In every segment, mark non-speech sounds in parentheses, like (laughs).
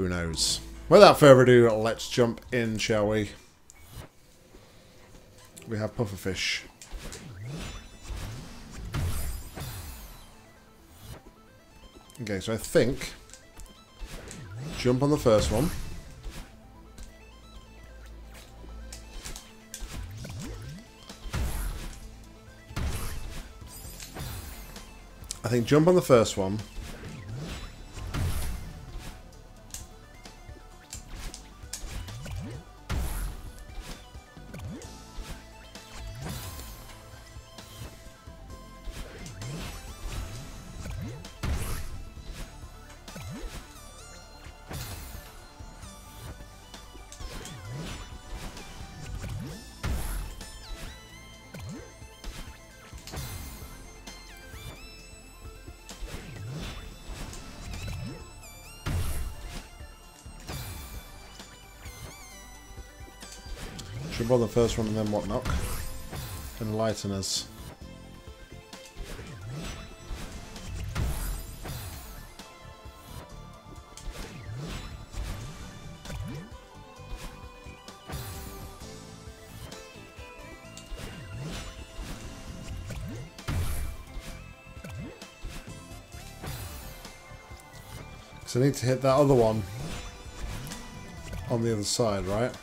Who knows? Without further ado, let's jump in, shall we? We have pufferfish. Okay, so I think jump on the first one. I think jump on the first one. The and then what knock? Enlighten us. So I need to hit that other one on the other side, right?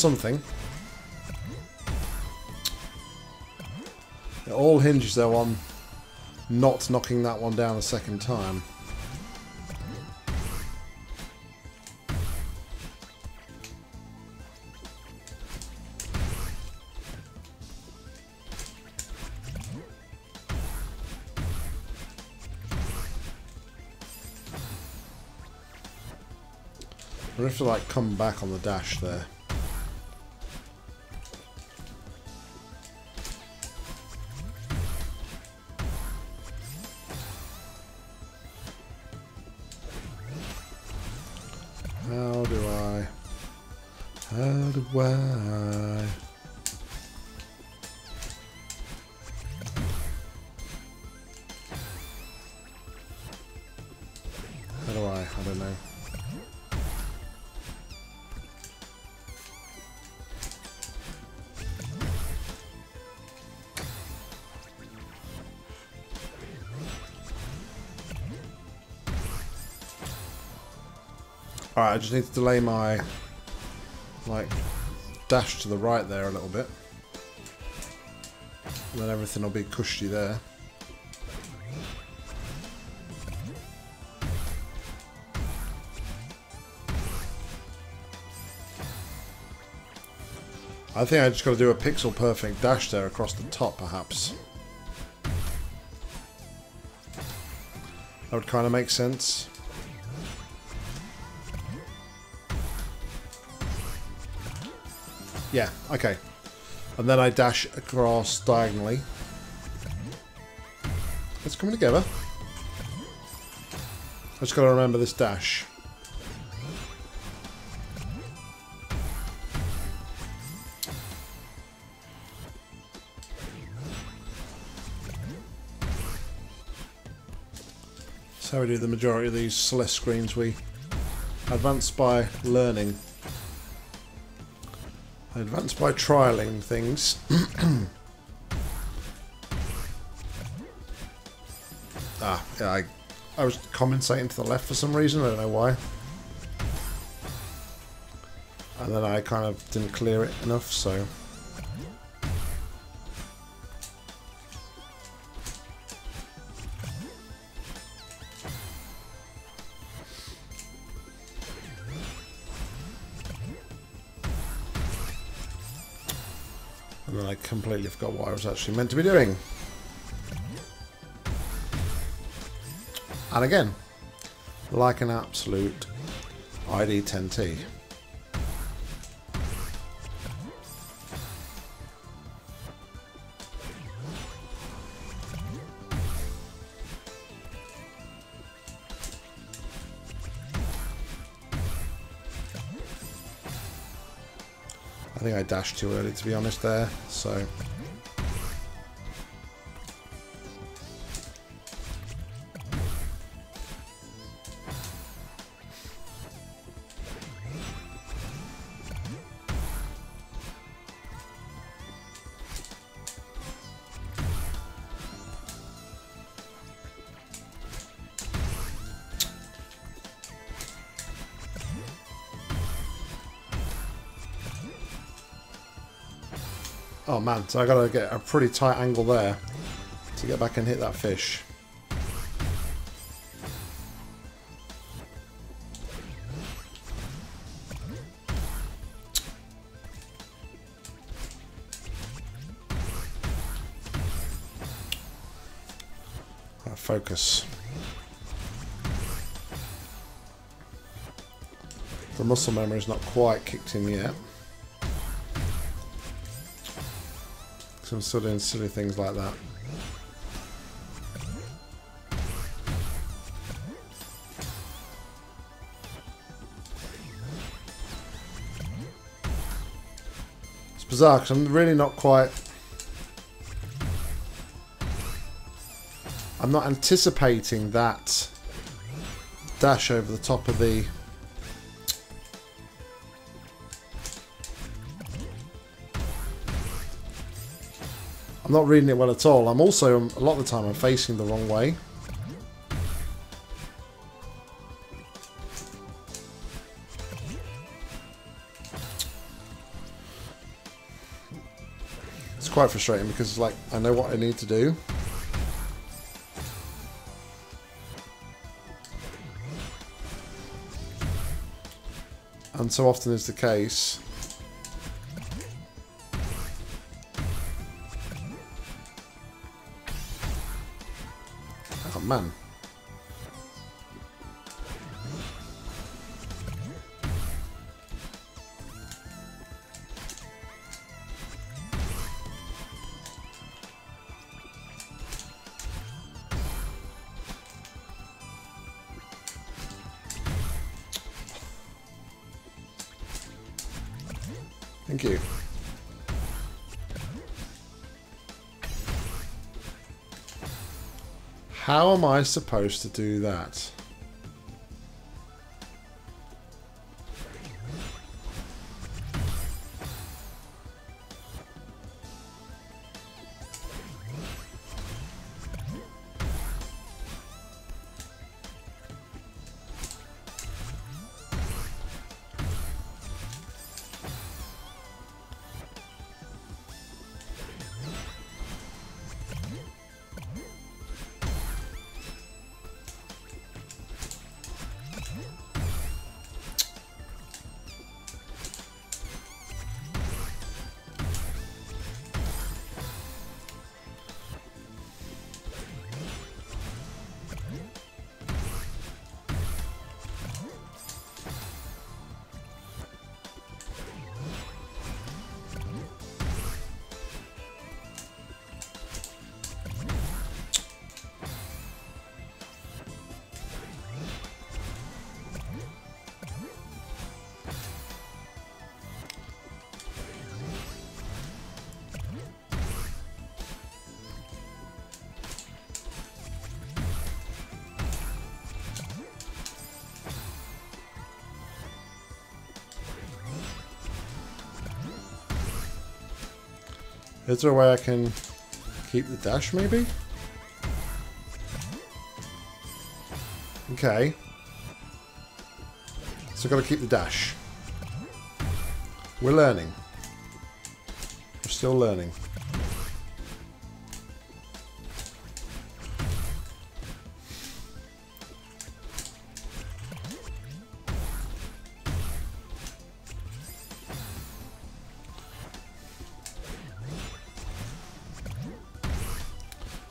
Something. It all hinges though on not knocking that one down a second time. I have to like come back on the dash there. Alright, I just need to delay my like dash to the right there a little bit. Then everything will be cushy there. I think I just got to do a pixel perfect dash there across the top perhaps. That would kind of make sense. Yeah, okay. And then I dash across diagonally. It's coming together. I just got to remember this dash. That's how we do the majority of these Celeste screens. We advance by learning. Advance by trialing things. (coughs) ah, yeah, I, I was compensating to the left for some reason, I don't know why. And then I kind of didn't clear it enough, so... forgot what I was actually meant to be doing. And again, like an absolute ID10T. I think I dashed too early to be honest there, so Man, so I gotta get a pretty tight angle there to get back and hit that fish. focus. The muscle memory is not quite kicked in yet. So I'm still doing silly things like that. It's bizarre because I'm really not quite... I'm not anticipating that dash over the top of the I'm not reading it well at all. I'm also, a lot of the time, I'm facing the wrong way. It's quite frustrating because it's like, I know what I need to do. And so often is the case, man. Am I supposed to do that? Is there a way I can keep the dash, maybe? Okay. So I've got to keep the dash. We're learning. We're still learning.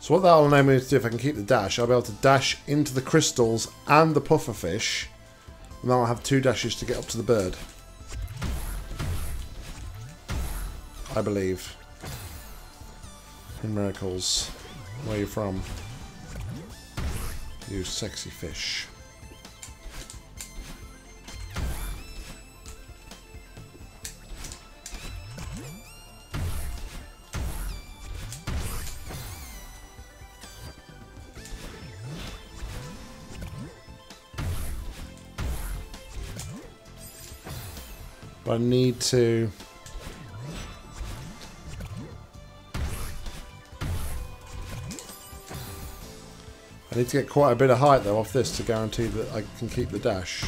So what that will enable me to do, if I can keep the dash, I'll be able to dash into the crystals and the pufferfish. And then I'll have two dashes to get up to the bird. I believe. In miracles. Where are you from? You sexy fish. But I need to... I need to get quite a bit of height though off this to guarantee that I can keep the dash.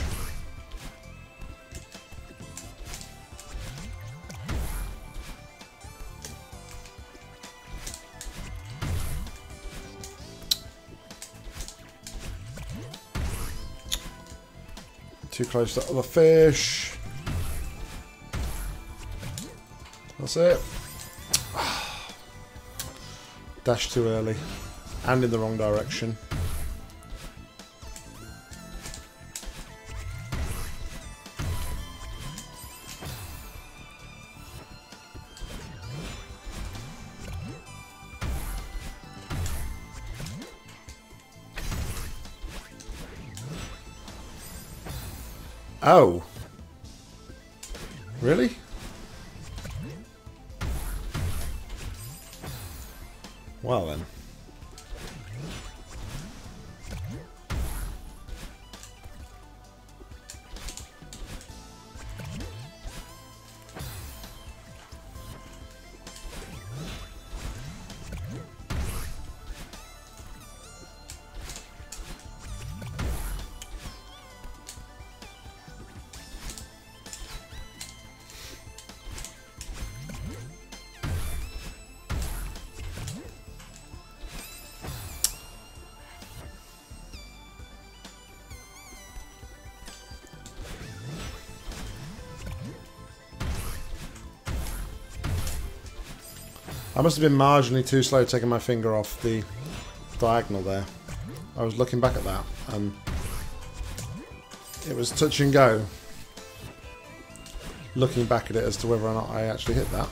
Too close to the fish. That's it. (sighs) Dash too early. And in the wrong direction. Oh. I must have been marginally too slow taking my finger off the diagonal there. I was looking back at that and it was touch and go. Looking back at it as to whether or not I actually hit that.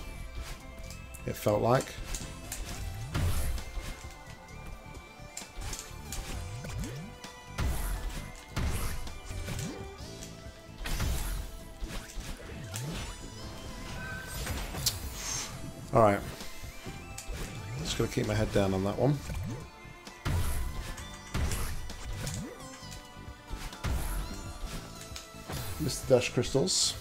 It felt like. My head down on that one. Mr. Dash Crystals.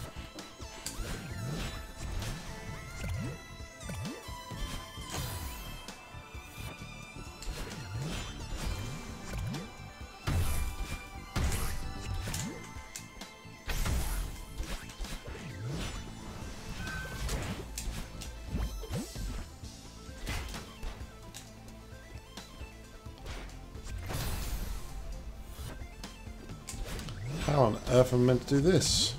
Do this?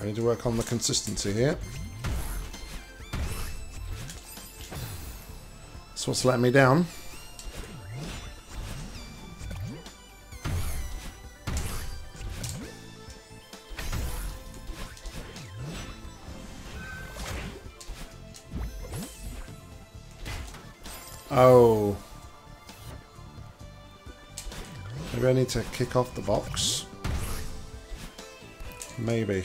I need to work on the consistency here. That's what's letting me down. To kick off the box. Maybe.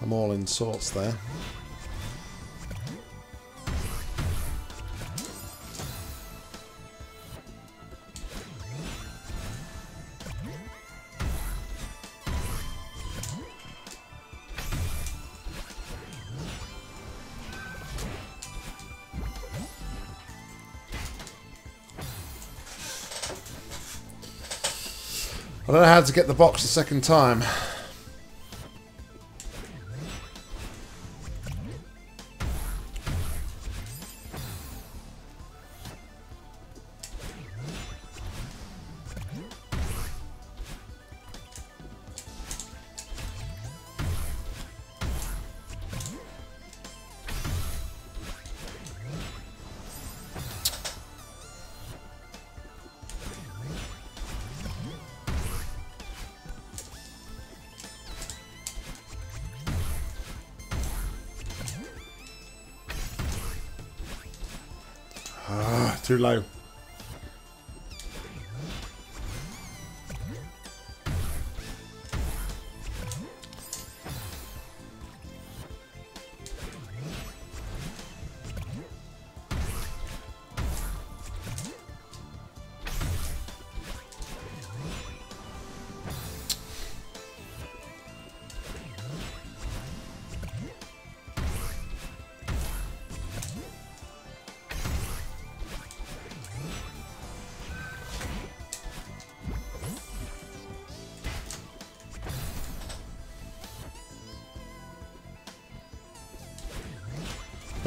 I'm all in sorts there. How to get the box the second time. Too low.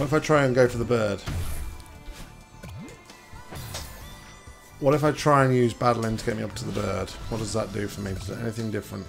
If I try and go for the bird? What if I try and use battling to get me up to the bird? What does that do for me? Is there anything different?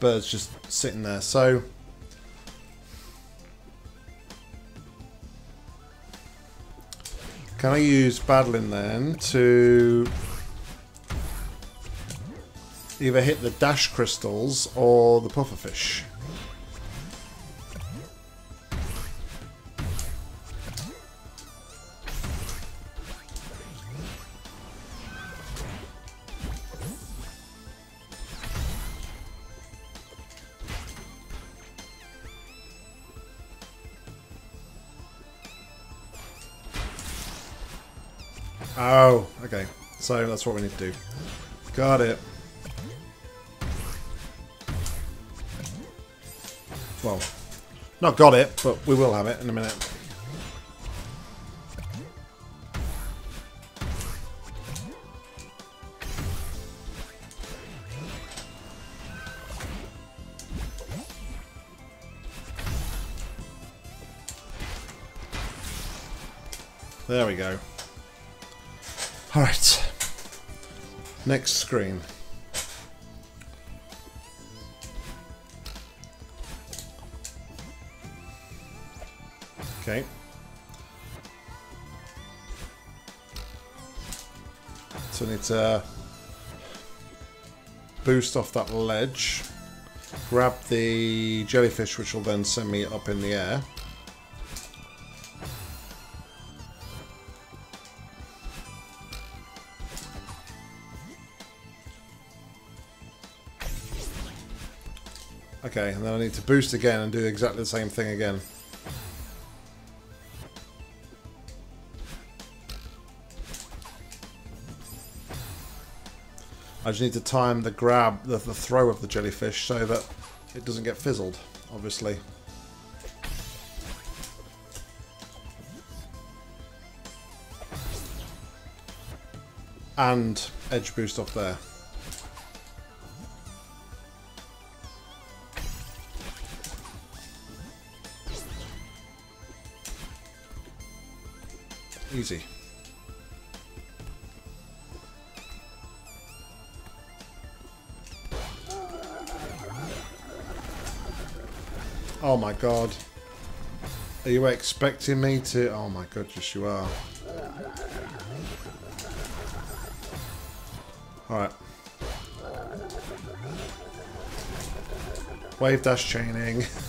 Bird's just sitting there. So... Can I use battling then to either hit the dash crystals or the pufferfish? That's what we need to do. Got it. Well, not got it, but we will have it in a minute. Next screen. Okay. So I need to boost off that ledge, grab the jellyfish which will then send me up in the air. Okay, and then I need to boost again and do exactly the same thing again. I just need to time the grab, the, the throw of the jellyfish so that it doesn't get fizzled, obviously. And edge boost off there. Easy. Oh my god. Are you expecting me to... Oh my god, yes you are. Alright. Wave dash chaining. (laughs)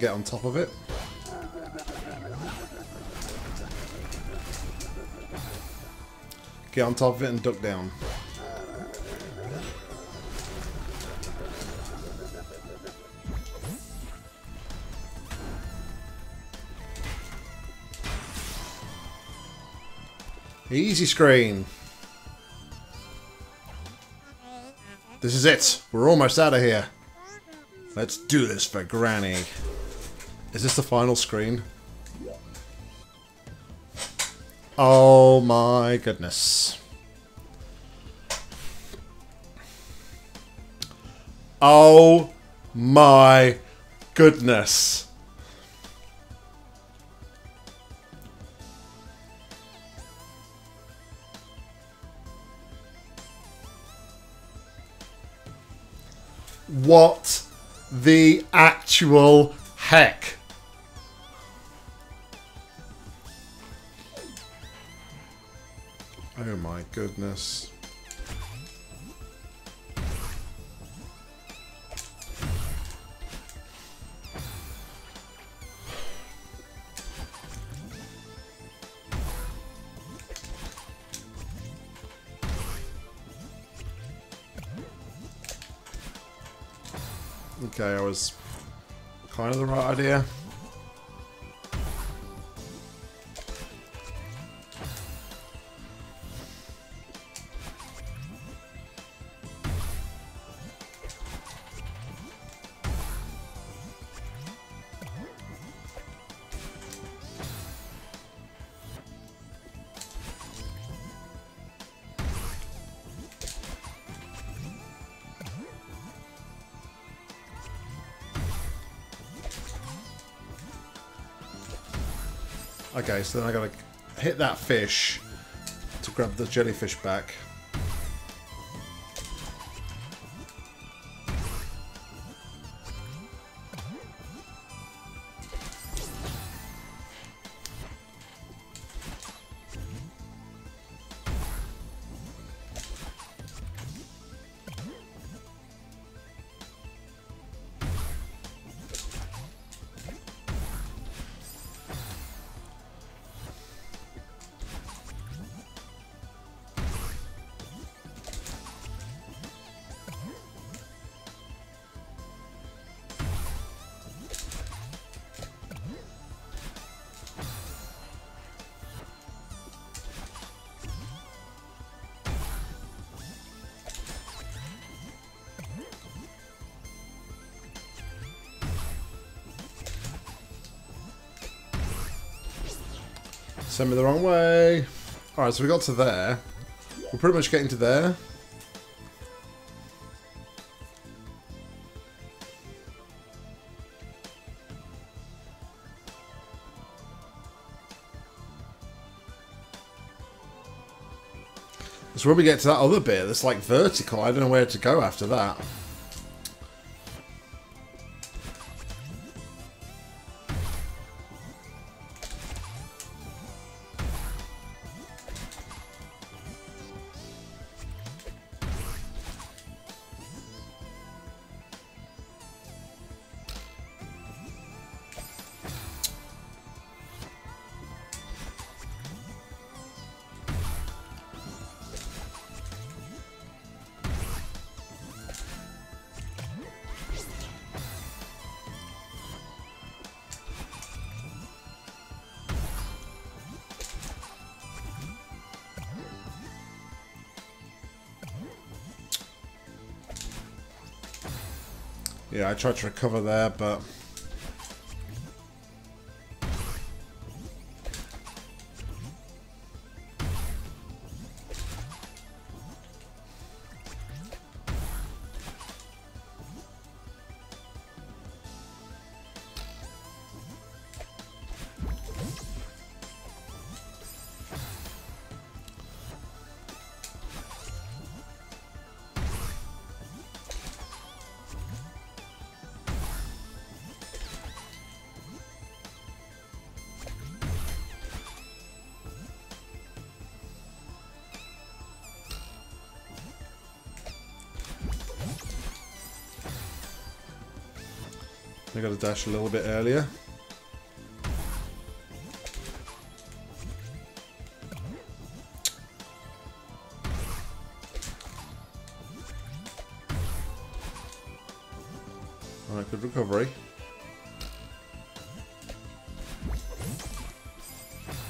get on top of it. Get on top of it and duck down. Easy screen. This is it. We're almost out of here. Let's do this for Granny. Is this the final screen? Oh my goodness. Oh my goodness. What the actual heck? Oh my goodness. Okay, I was kind of the right idea. So then I gotta hit that fish to grab the jellyfish back. Wrong way. Alright, so we got to there. We're pretty much getting to there. So when we get to that other bit that's like vertical, I don't know where to go after that. Tried to recover there, but... dash a little bit earlier. Alright, good recovery.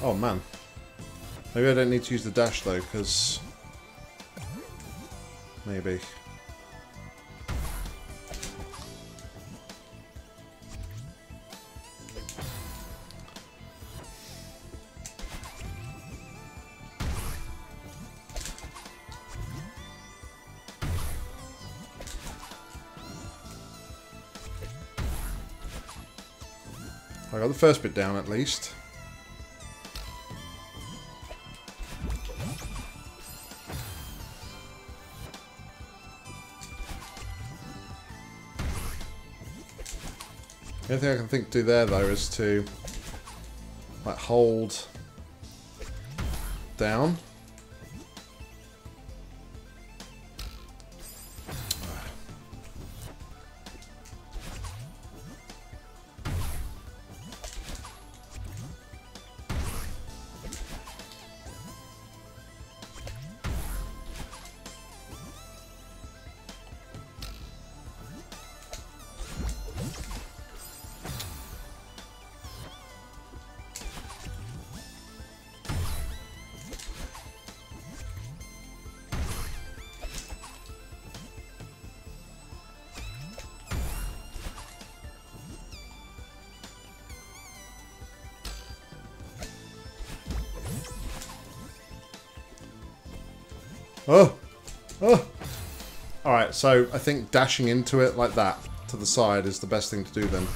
Oh man. Maybe I don't need to use the dash though, because... Maybe. First bit down at least. The only thing I can think to do there though is to like hold down. So I think dashing into it like that, to the side, is the best thing to do then.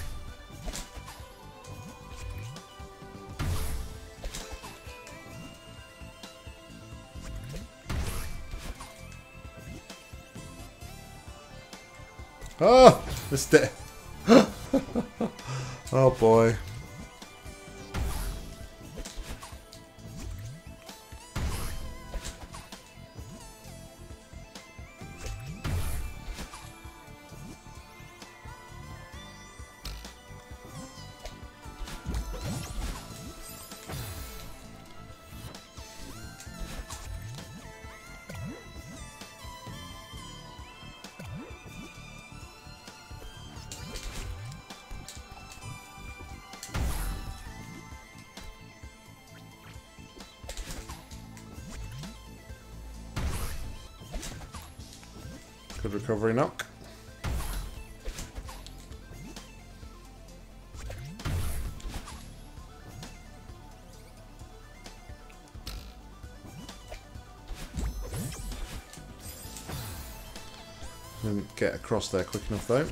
Oh! This day. Across there quick enough though.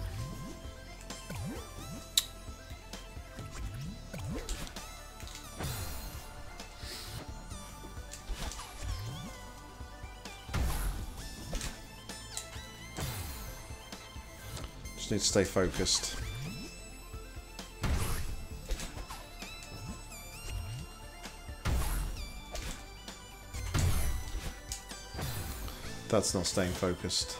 Just need to stay focused. That's not staying focused.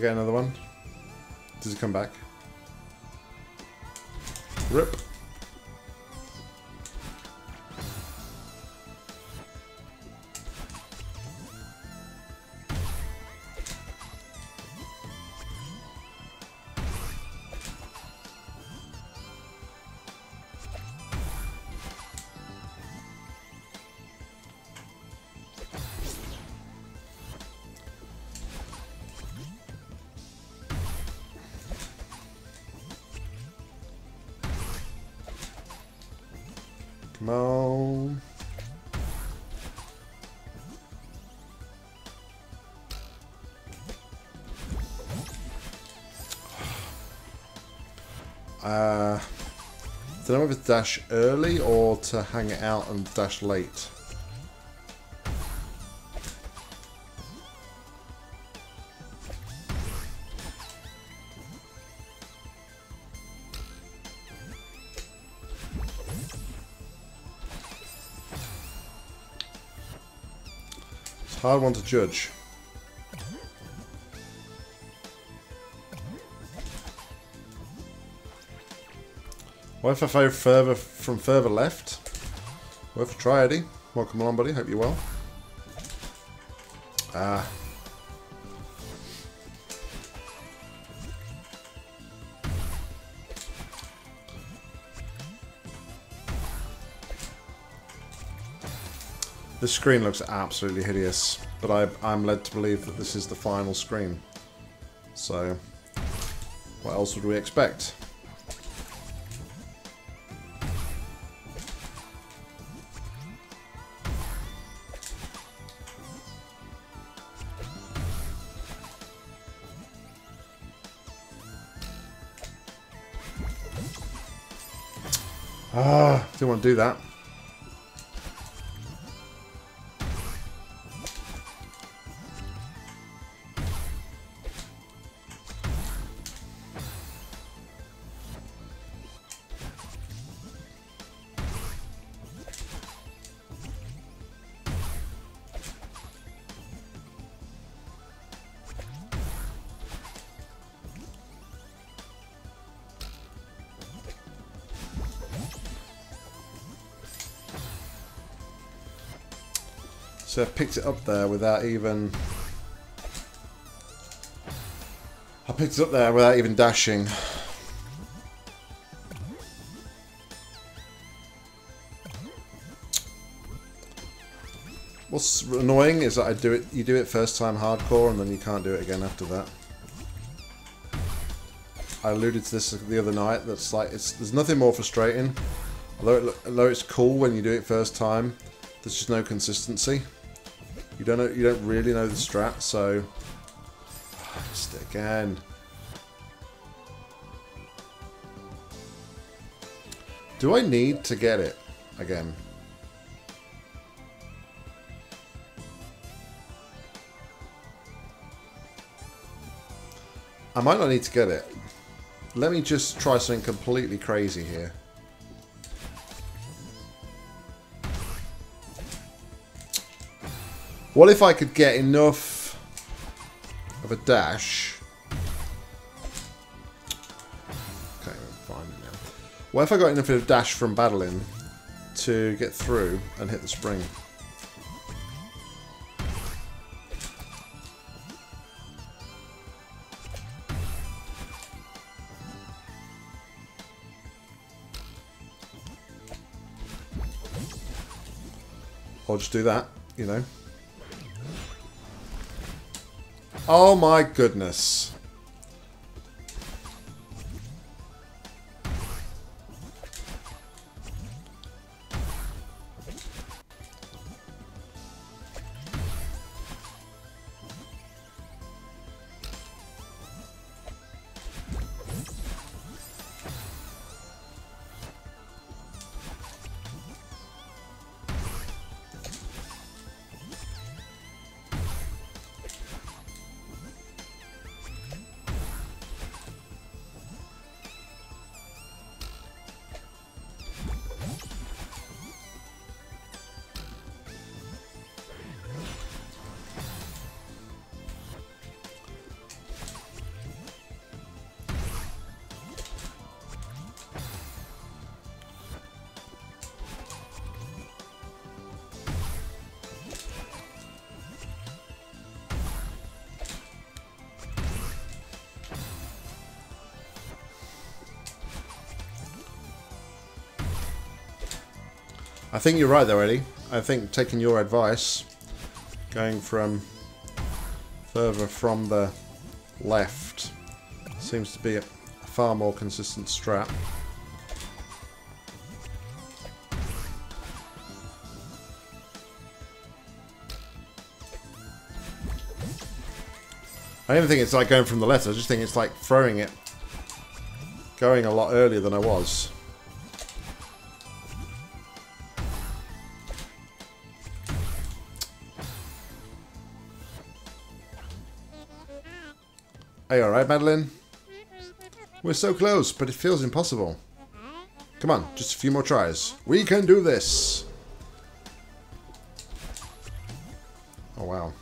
Get another one? Does it come back? Rip. Dash early or to hang out and dash late. It's hard one to judge. What if I fire further from further left? Worth a try, Eddie? Welcome along, buddy. Hope you're well. Ah. Uh, This screen looks absolutely hideous, but I, am led to believe that this is the final screen. So, what else would we expect? Do that. So I picked it up there without even... I picked it up there without even dashing. What's annoying is that I do it. You do it first time hardcore, and then you can't do it again after that. I alluded to this the other night. That's like it's. There's nothing more frustrating. Although it, although it's cool when you do it first time, there's just no consistency. You don't really know the strat, so. Just again. Do I need to get it again? I might not need to get it. Let me just try something completely crazy here. What if I could get enough of a dash? Okay, I'm fine now. What if I got enough of a dash from battling to get through and hit the spring? I'll just do that, you know. Oh my goodness. Think you're right though, Eddie. I think taking your advice, going from further from the left, seems to be a far more consistent strat. I don't even think it's like going from the left, I just think it's like throwing it, going a lot earlier than I was. Alright, Madeline? We're so close, but it feels impossible. Come on, just a few more tries. We can do this! Oh, wow.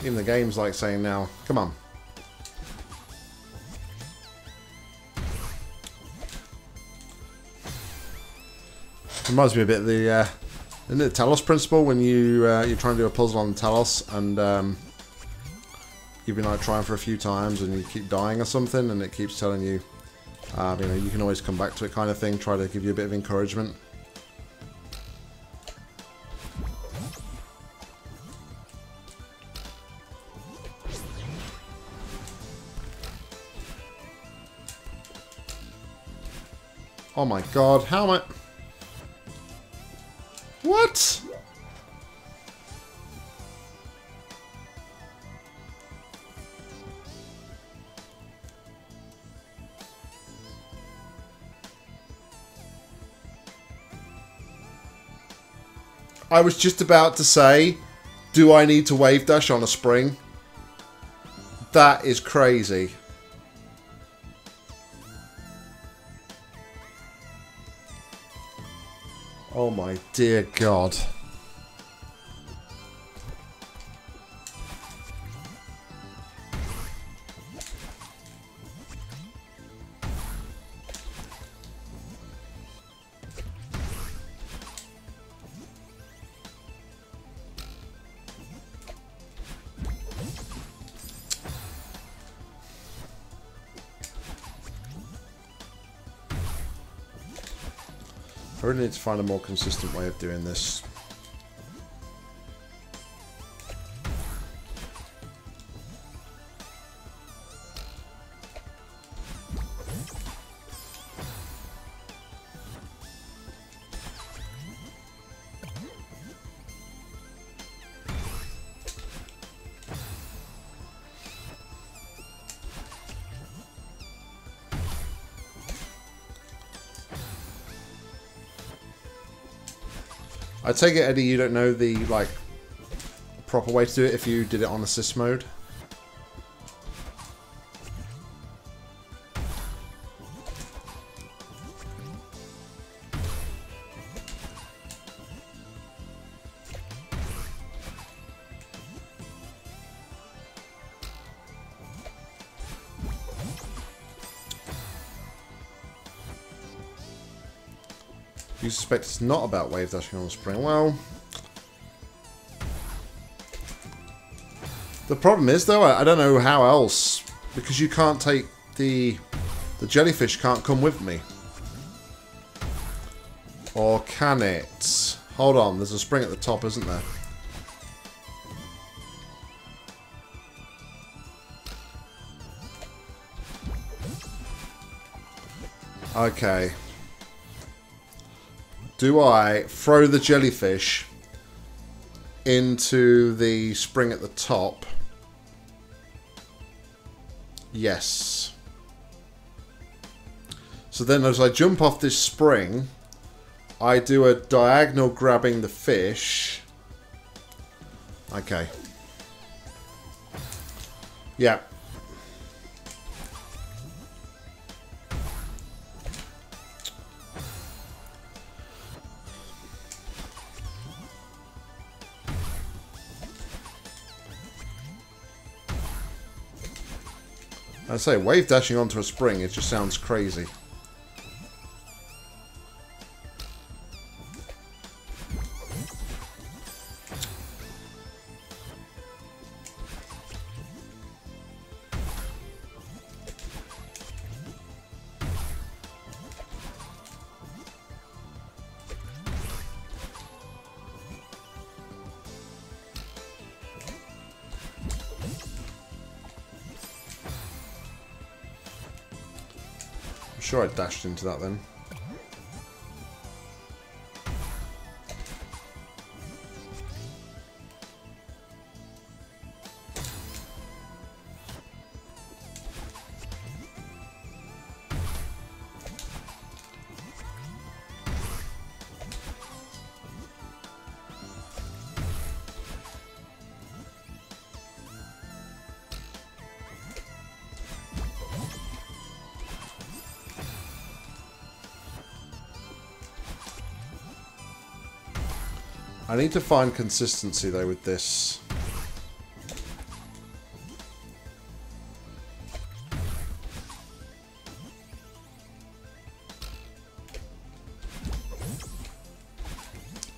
Even the game's like saying now, come on. Reminds me a bit of the uh, Isn't it Talos principle when you uh, you're trying to do a puzzle on Talos and um, you've been like trying for a few times and you keep dying or something and it keeps telling you, uh, you know, you can always come back to it kind of thing. Try to give you a bit of encouragement. Oh my god, how am I... I was just about to say, do I need to wave dash on a spring? That is crazy. Oh my dear god. Need to find a more consistent way of doing this. Take it, Eddie, you don't know the, like, proper way to do it if you did it on assist mode? Suspect it's not about wave dashing on the spring. Well, the problem is though, I, I don't know how else because you can't take the the jellyfish can't come with me. Or can it? Hold on, there's a spring at the top, isn't there? Okay. Do I throw the jellyfish into the spring at the top? Yes. So then as I jump off this spring, I do a diagonal grabbing the fish. Okay. Yeah. I say, wave dashing onto a spring, it just sounds crazy. Dashed into that then. I need to find consistency though with this.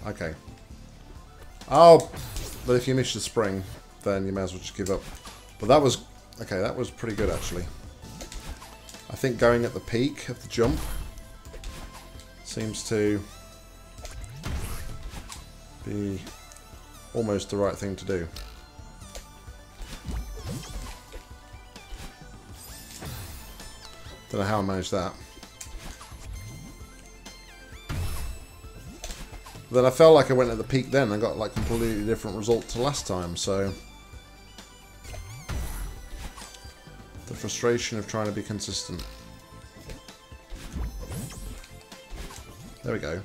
Okay. Oh, but if you miss the spring, then you may as well just give up. But that was... Okay, that was pretty good, actually. I think going at the peak of the jump seems to be almost the right thing to do. Don't know how I managed that. Then I felt like I went at the peak then and got like completely different result to last time, so... The frustration of trying to be consistent. There we go.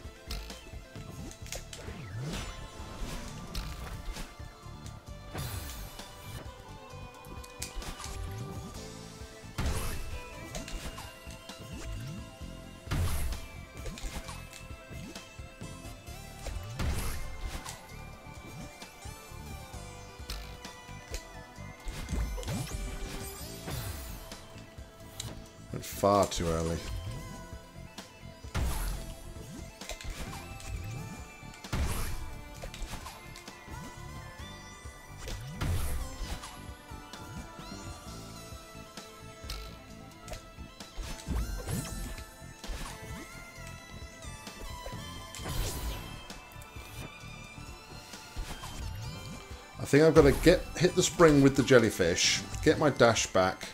Think I've got to get hit the spring with the jellyfish, get my dash back,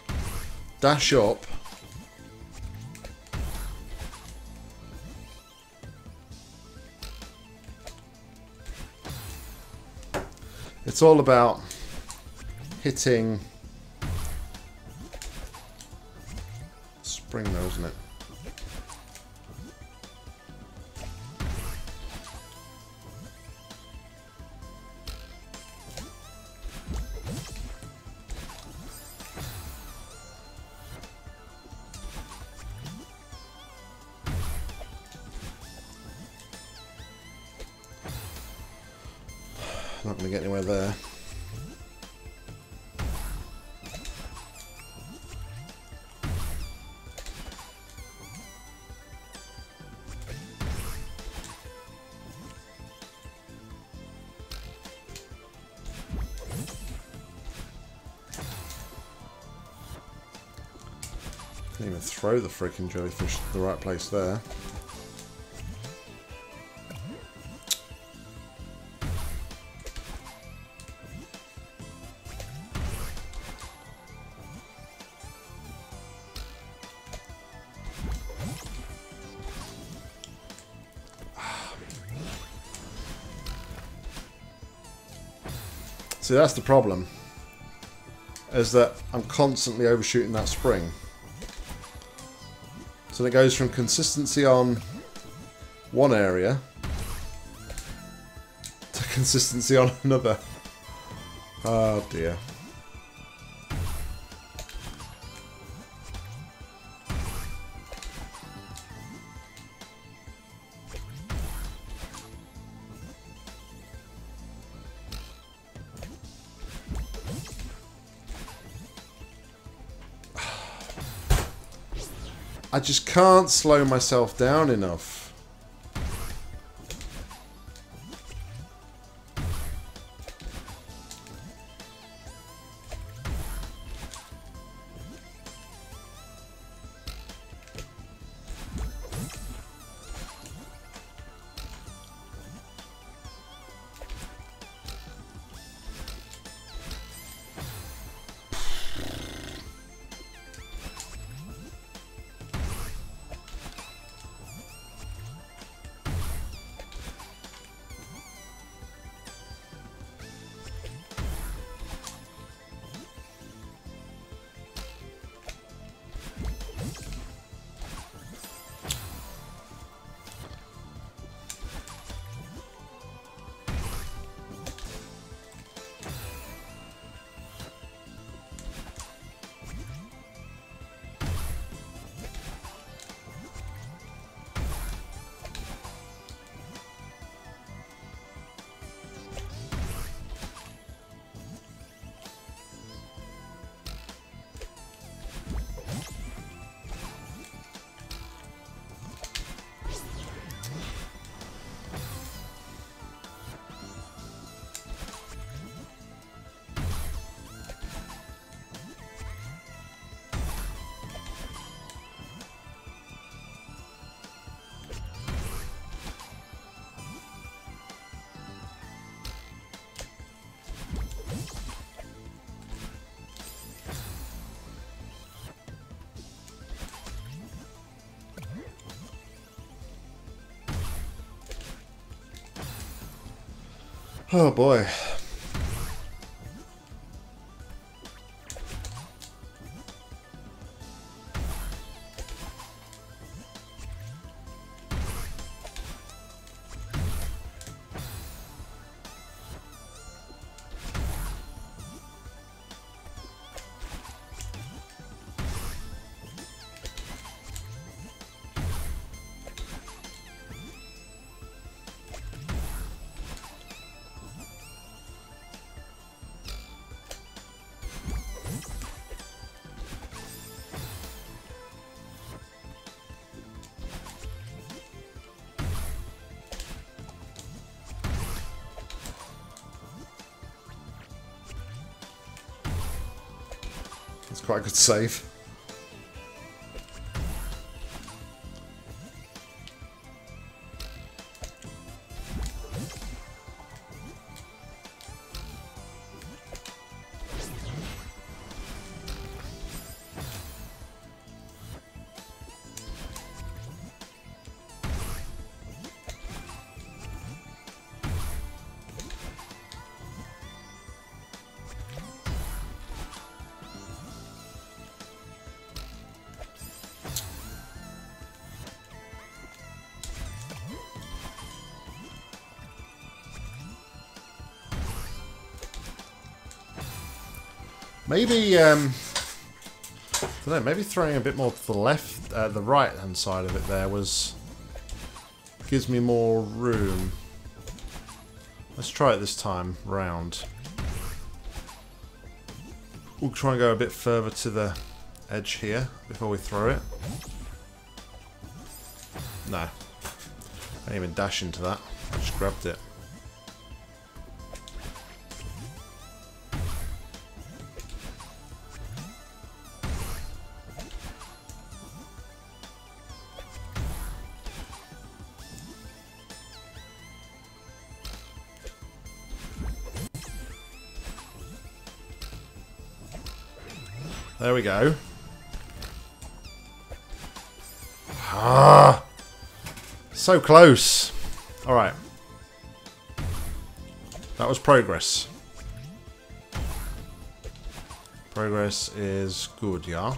dash up, It's all about hitting the freaking jellyfish to the right place there. (sighs) See, that's the problem. Is that I'm constantly overshooting that spring. So it goes from consistency on one area to consistency on (laughs) another. Oh dear. I just can't slow myself down enough. Oh boy. Quite a good save. Maybe, um, I don't know, maybe throwing a bit more to the left, uh, the right hand side of it there was, gives me more room. Let's try it this time round. We'll try and go a bit further to the edge here before we throw it. No. I didn't even dash into that. I just grabbed it. Go. Ah! So close. Alright. That was progress. Progress is good, yeah?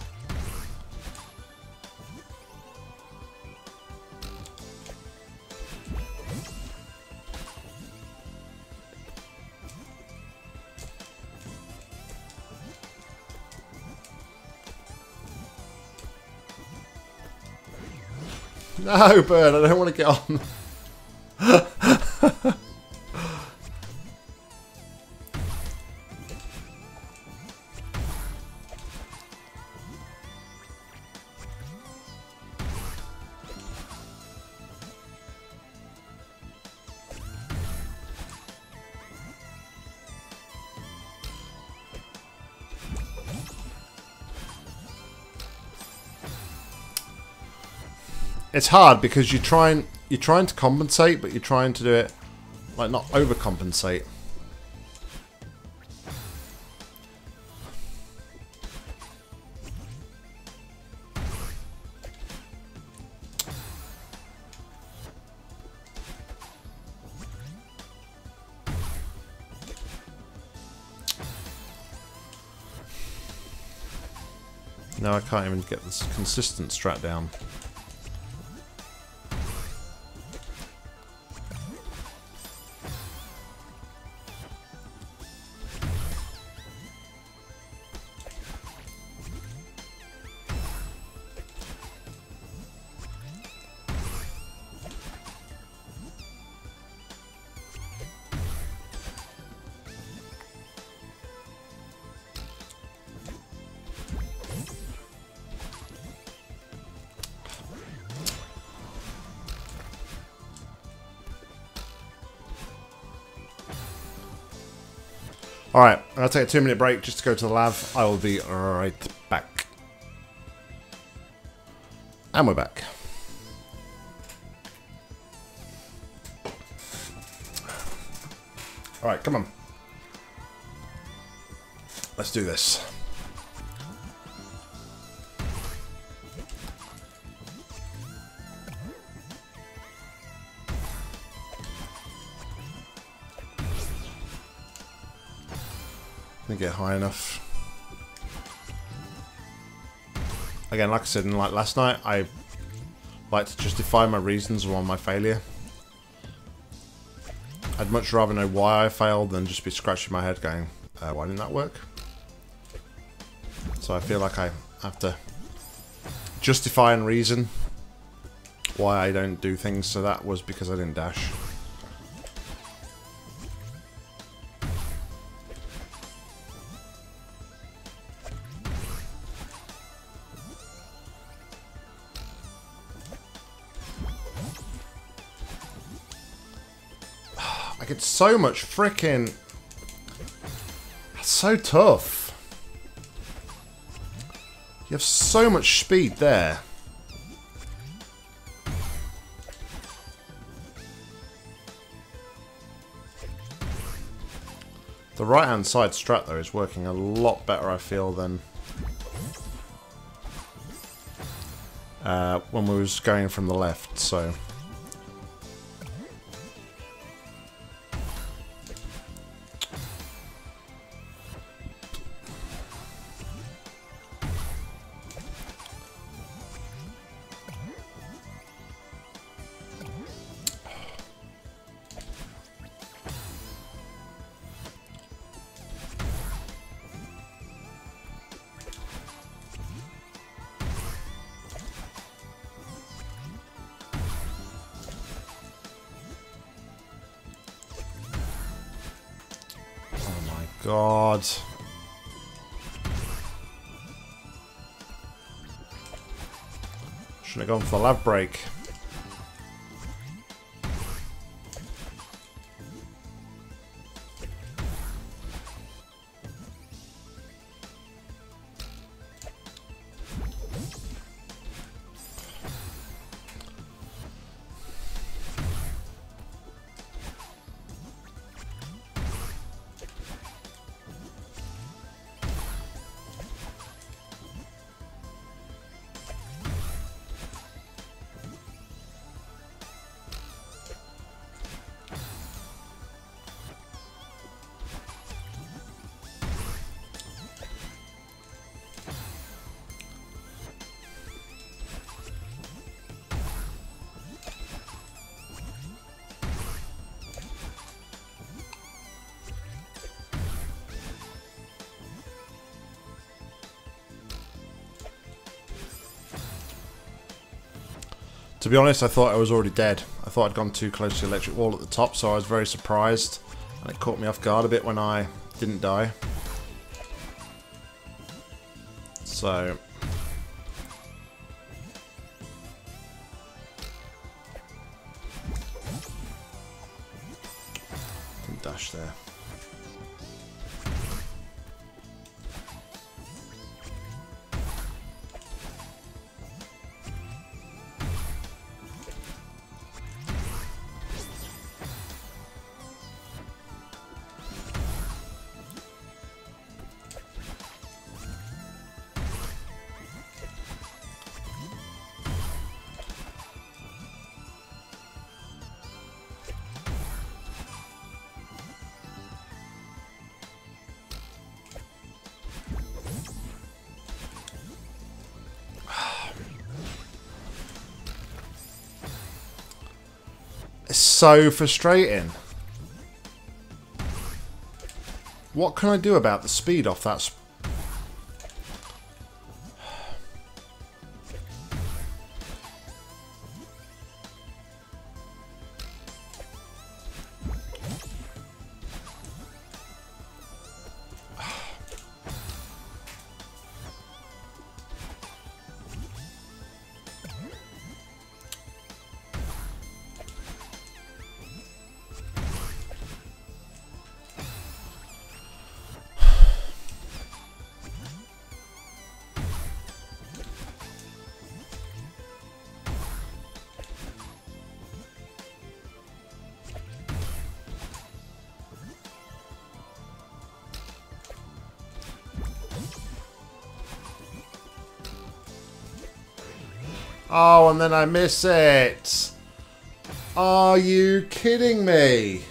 (laughs) No, bird, I don't want to get on. It's hard because you're trying you're trying to compensate, but you're trying to do it like not overcompensate. Now I can't even get this consistent strat down. Alright, I'll take a two minute break just to go to the lab. I will be right back. And we're back. Alright, come on. Let's do this. Get high enough. Again, like I said, in like last night, I like to justify my reasons on my failure. I'd much rather know why I failed than just be scratching my head going, uh, why didn't that work? So I feel like I have to justify and reason why I don't do things, so that was because I didn't dash. So much freaking... That's so tough. You have so much speed there. The right hand side strat though is working a lot better I feel than uh, when we was going from the left so the lab break. Be honest, I thought I was already dead. I thought I'd gone too close to the electric wall at the top, so I was very surprised. And it caught me off guard a bit when I didn't die. So... so frustrating. What can I do about the speed off that Oh, and then I miss it. Are you kidding me?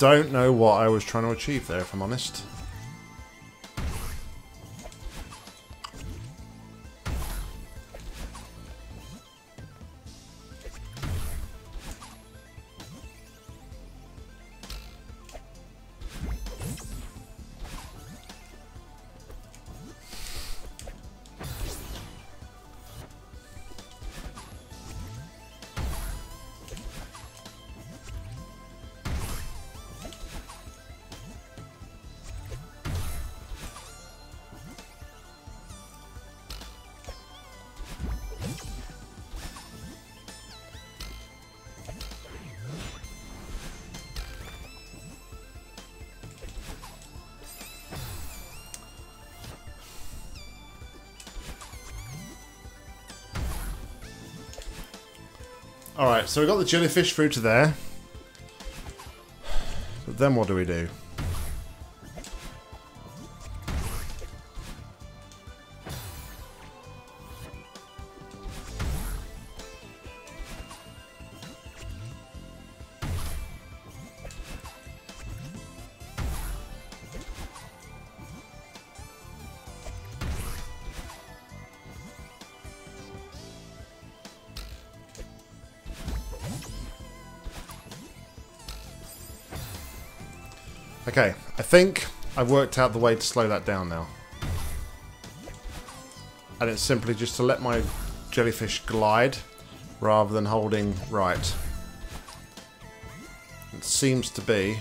Don't know what I was trying to achieve there, if I'm honest. So we got the jellyfish through to there. But then what do we do? Think I've worked out the way to slow that down now. And it's simply just to let my jellyfish glide rather than holding right. It seems to be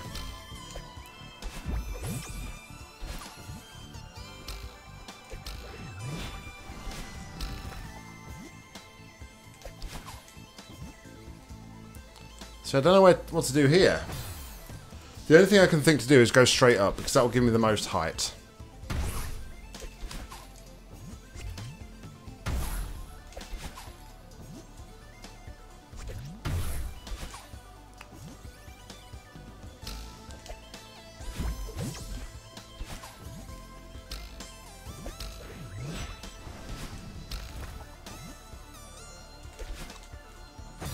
So I don't know what, what to do here. The only thing I can think to do is go straight up, because that will give me the most height.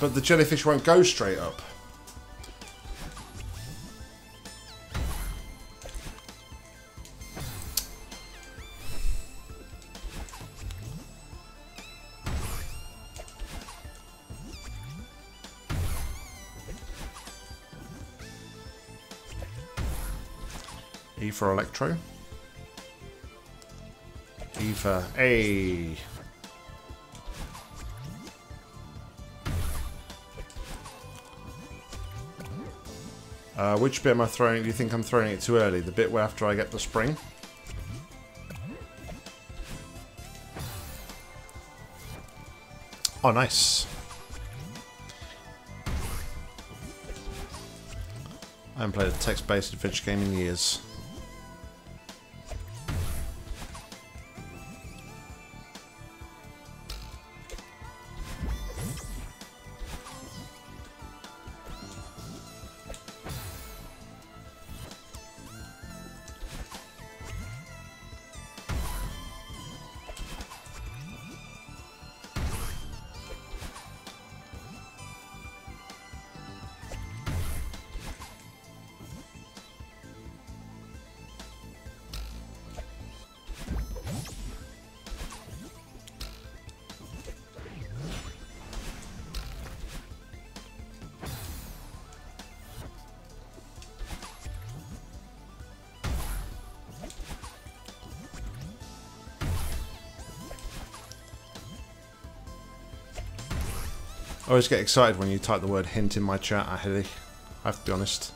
But the jellyfish won't go straight up. Electro. E for A. Uh, which bit am I throwing? Do you think I'm throwing it too early? The bit where after I get the spring? Oh, nice. I haven't played a text-based adventure game in years. Always get excited when you type the word hint in my chat. I have to be honest.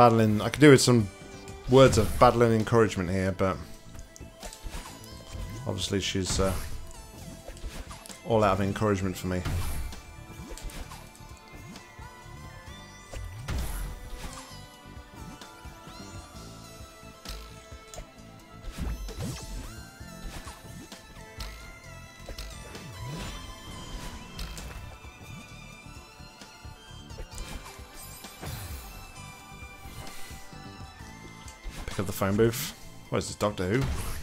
Battling... I could do with some words of battling encouragement here, but... Obviously she's uh, all out of encouragement for me. Phone booth. What is this, Doctor Who?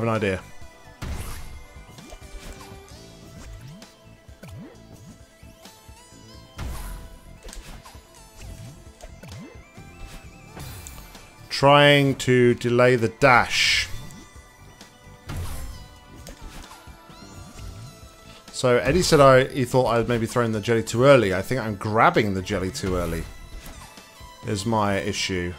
Have an idea. Trying to delay the dash. So Eddie said I he thought I'd maybe thrown the jelly too early. I think I'm grabbing the jelly too early. Is my issue.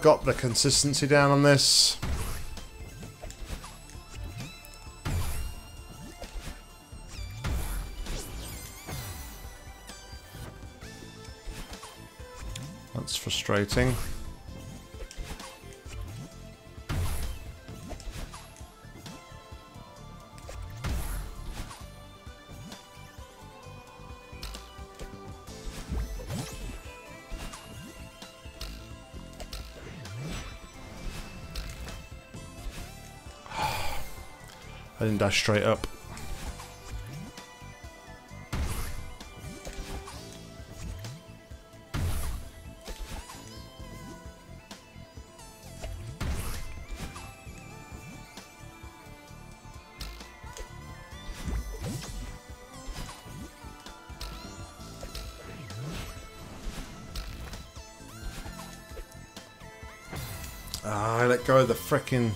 I thought I'd got the consistency down on this. That's frustrating. Dash straight up. Ah, I let go of the frickin'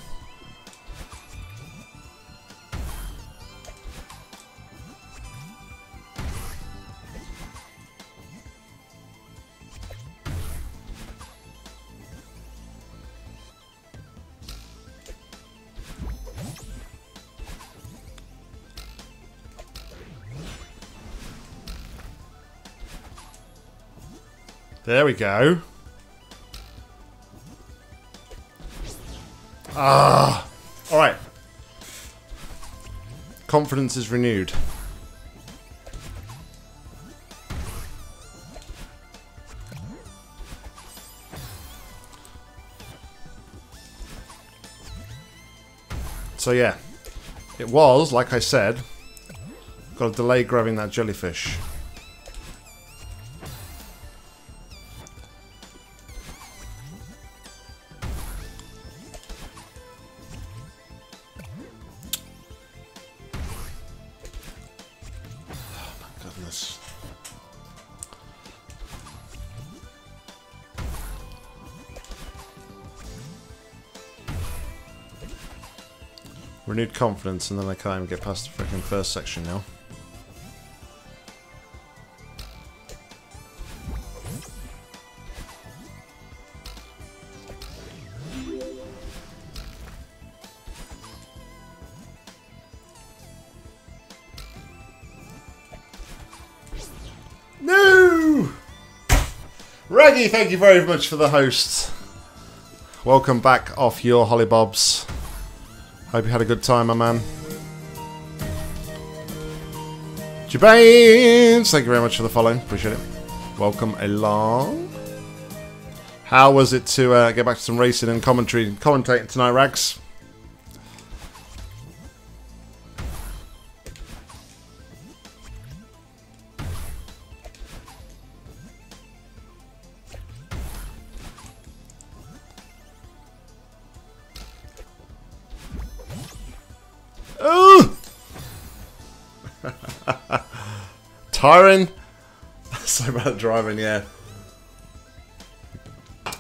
There we go. Ah! Alright. Confidence is renewed. So yeah, it was, like I said, got to delay grabbing that jellyfish. Confidence, and then I can't even get past the freaking first section now. No! Raggy, thank you very much for the host. Welcome back off your hollybobs. Hope you had a good time, my man. Jabanes, thank you very much for the following. Appreciate it. Welcome along. How was it to uh, get back to some racing and commentary, commentating tonight, Rags? Tiring. so bad driving, yeah.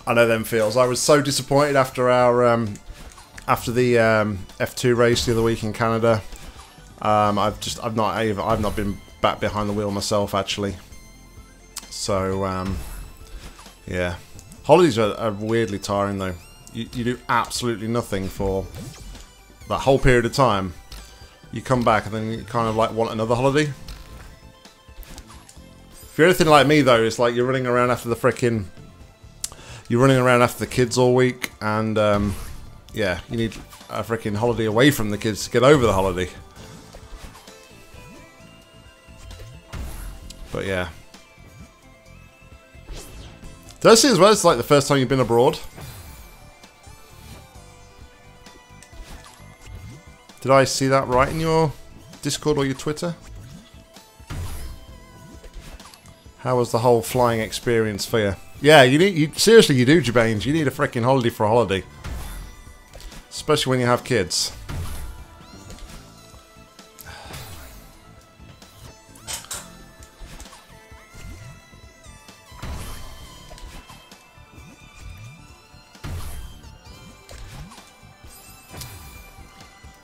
I know them feels. I was so disappointed after our um, after the um, F2 race the other week in Canada. Um, I've just I've not I've, I've not been back behind the wheel myself actually. So um, yeah, holidays are, are weirdly tiring though. You, you do absolutely nothing for that whole period of time you come back and then you kind of like want another holiday. If you're anything like me though, it's like you're running around after the freaking you're running around after the kids all week and um, yeah, you need a freaking holiday away from the kids to get over the holiday. But yeah. Did I as well it's like the first time you've been abroad? Did I see that right in your Discord or your Twitter? How was the whole flying experience for you? Yeah, you need you, seriously you do, Jabanes. You need a freaking holiday for a holiday, especially when you have kids.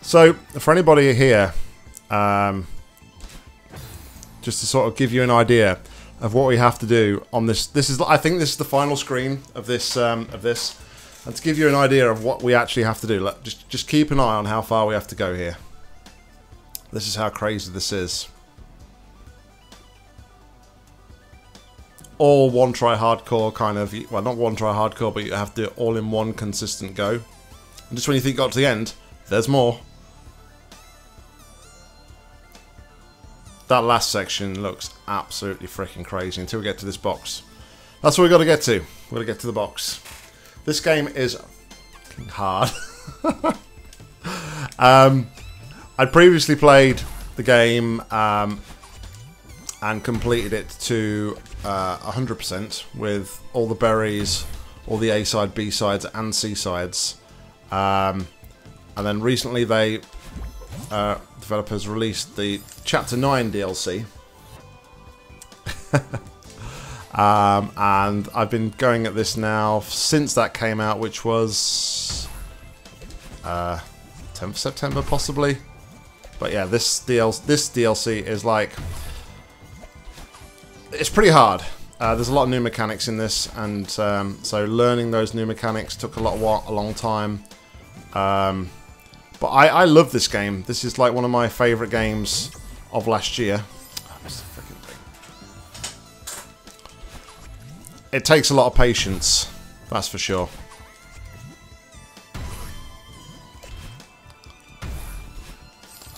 So, for anybody here, um, just to sort of give you an idea of what we have to do on this. This is, I think, this is the final screen of this um, of this, and to give you an idea of what we actually have to do. Just just keep an eye on how far we have to go here. This is how crazy this is. All one try hardcore kind of, well, not one try hardcore, but you have to do it all in one consistent go. And just when you think got to the end, there's more. That last section looks absolutely freaking crazy until we get to this box. That's what we've got to get to. We've got to get to the box. This game is hard. (laughs) um, I'd previously played the game um, and completed it to uh, 100% with all the berries, all the A side, B sides, and C sides. Um, and then recently they uh, developers released the Chapter 9 DLC. (laughs) um, and I've been going at this now since that came out, which was uh, 10th September, possibly. But yeah, this DLC, this DLC is like it's pretty hard. Uh, there's a lot of new mechanics in this, and um, so learning those new mechanics took a lot, of, a long time. Um, but I, I love this game. This is like one of my favourite games of last year. It takes a lot of patience, that's for sure.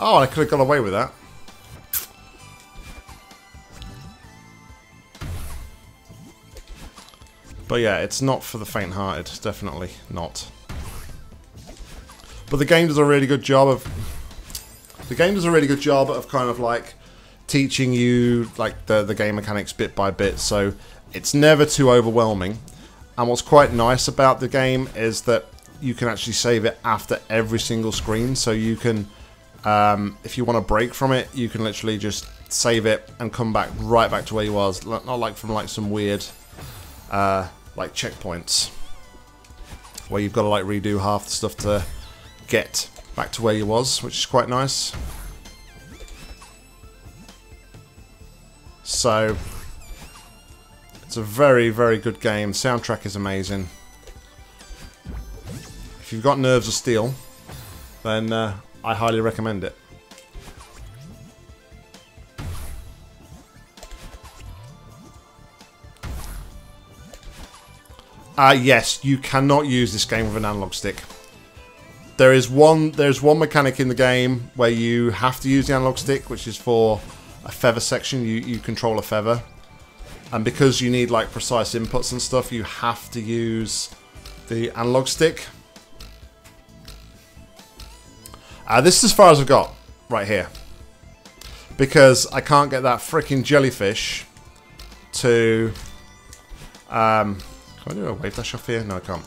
Oh, I could have got away with that. But yeah, it's not for the faint-hearted, definitely not. But the game does a really good job of the game does a really good job of kind of like teaching you like the the game mechanics bit by bit. So it's never too overwhelming. And what's quite nice about the game is that you can actually save it after every single screen. So you can, um, if you want to break from it, you can literally just save it and come back right back to where you was. Not like from like some weird, uh, like checkpoints where you've got to like redo half the stuff to get back to where you was, which is quite nice. So, it's a very, very good game. Soundtrack is amazing. If you've got nerves of steel, then uh, I highly recommend it. Uh, yes, you cannot use this game with an analog stick. There is one there's one mechanic in the game where you have to use the analog stick, which is for a feather section. You, you control a feather. And because you need like precise inputs and stuff, you have to use the analog stick. Uh, this is as far as I've got right here. Because I can't get that freaking jellyfish to... Um, can I do a wave dash off here? No, I can't.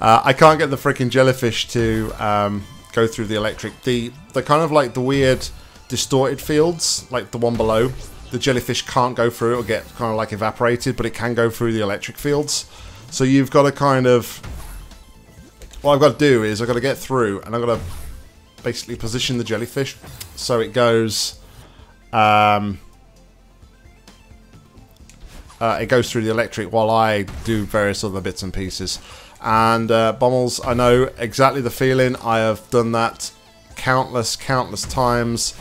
Uh, I can't get the freaking jellyfish to um, go through the electric. The the kind of like the weird distorted fields, like the one below. The jellyfish can't go through; it'll get kind of like evaporated, but it can go through the electric fields. So you've got to kind of. What I've got to do is I've got to get through, and I've got to basically position the jellyfish so it goes. Um, uh, it goes through the electric while I do various other bits and pieces. And uh, Bommels, I know exactly the feeling. I have done that countless, countless times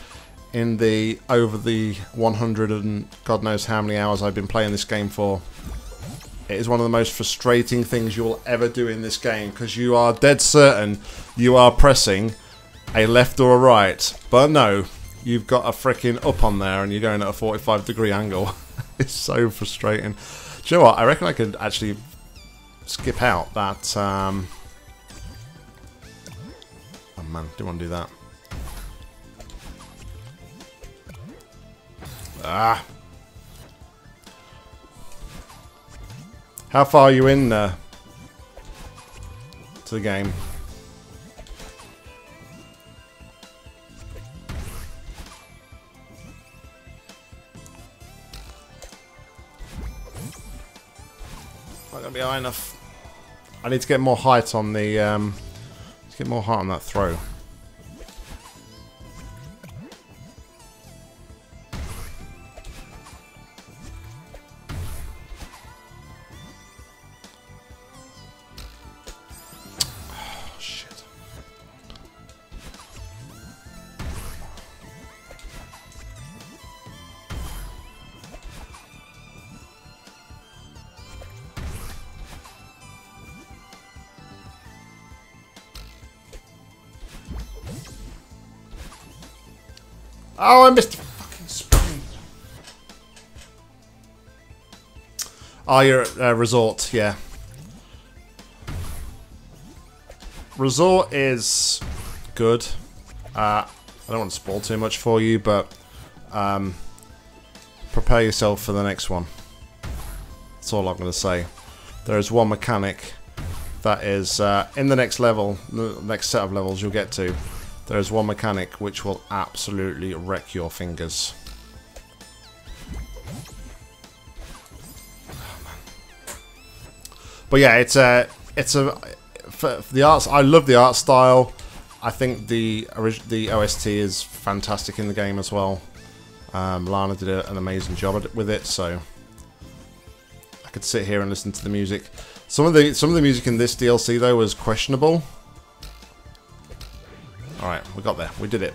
in the over the 100 and God knows how many hours I've been playing this game for. It is one of the most frustrating things you'll ever do in this game because you are dead certain you are pressing a left or a right, but no, you've got a freaking up on there and you're going at a 45 degree angle. (laughs) it's so frustrating. Do you know what? I reckon I could actually skip out that... Um... Oh man, don't want to do that. Ah! How far are you in uh, to the game? Not gonna be high enough. I need to get more height on the, um, get more height on that throw. Oh, I missed the fucking spring. Oh, you're at uh, Resort, yeah. Resort is good. Uh, I don't want to spoil too much for you, but um, prepare yourself for the next one. That's all I'm going to say. There is one mechanic that is uh, in the next level, the next set of levels you'll get to. There's one mechanic which will absolutely wreck your fingers. But yeah, it's a, it's a, for the arts. I love the art style. I think the the OST is fantastic in the game as well. Um, Lana did a, an amazing job with it, so I could sit here and listen to the music. Some of the some of the music in this DLC though was questionable. Alright, we got there. We did it.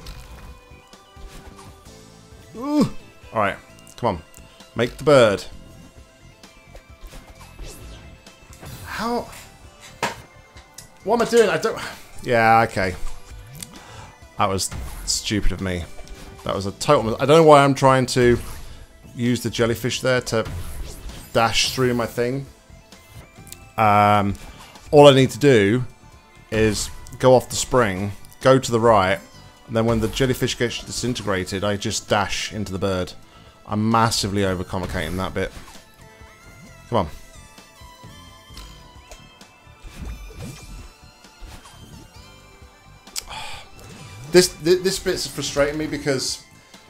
Alright, come on. Make the bird. How... What am I doing? I don't... Yeah, okay. That was stupid of me. That was a total... I don't know why I'm trying to use the jellyfish there to dash through my thing. Um, all I need to do is go off the spring go to the right, and then when the jellyfish gets disintegrated, I just dash into the bird. I'm massively overcomplicating that bit. Come on. This, this bit's frustrating me because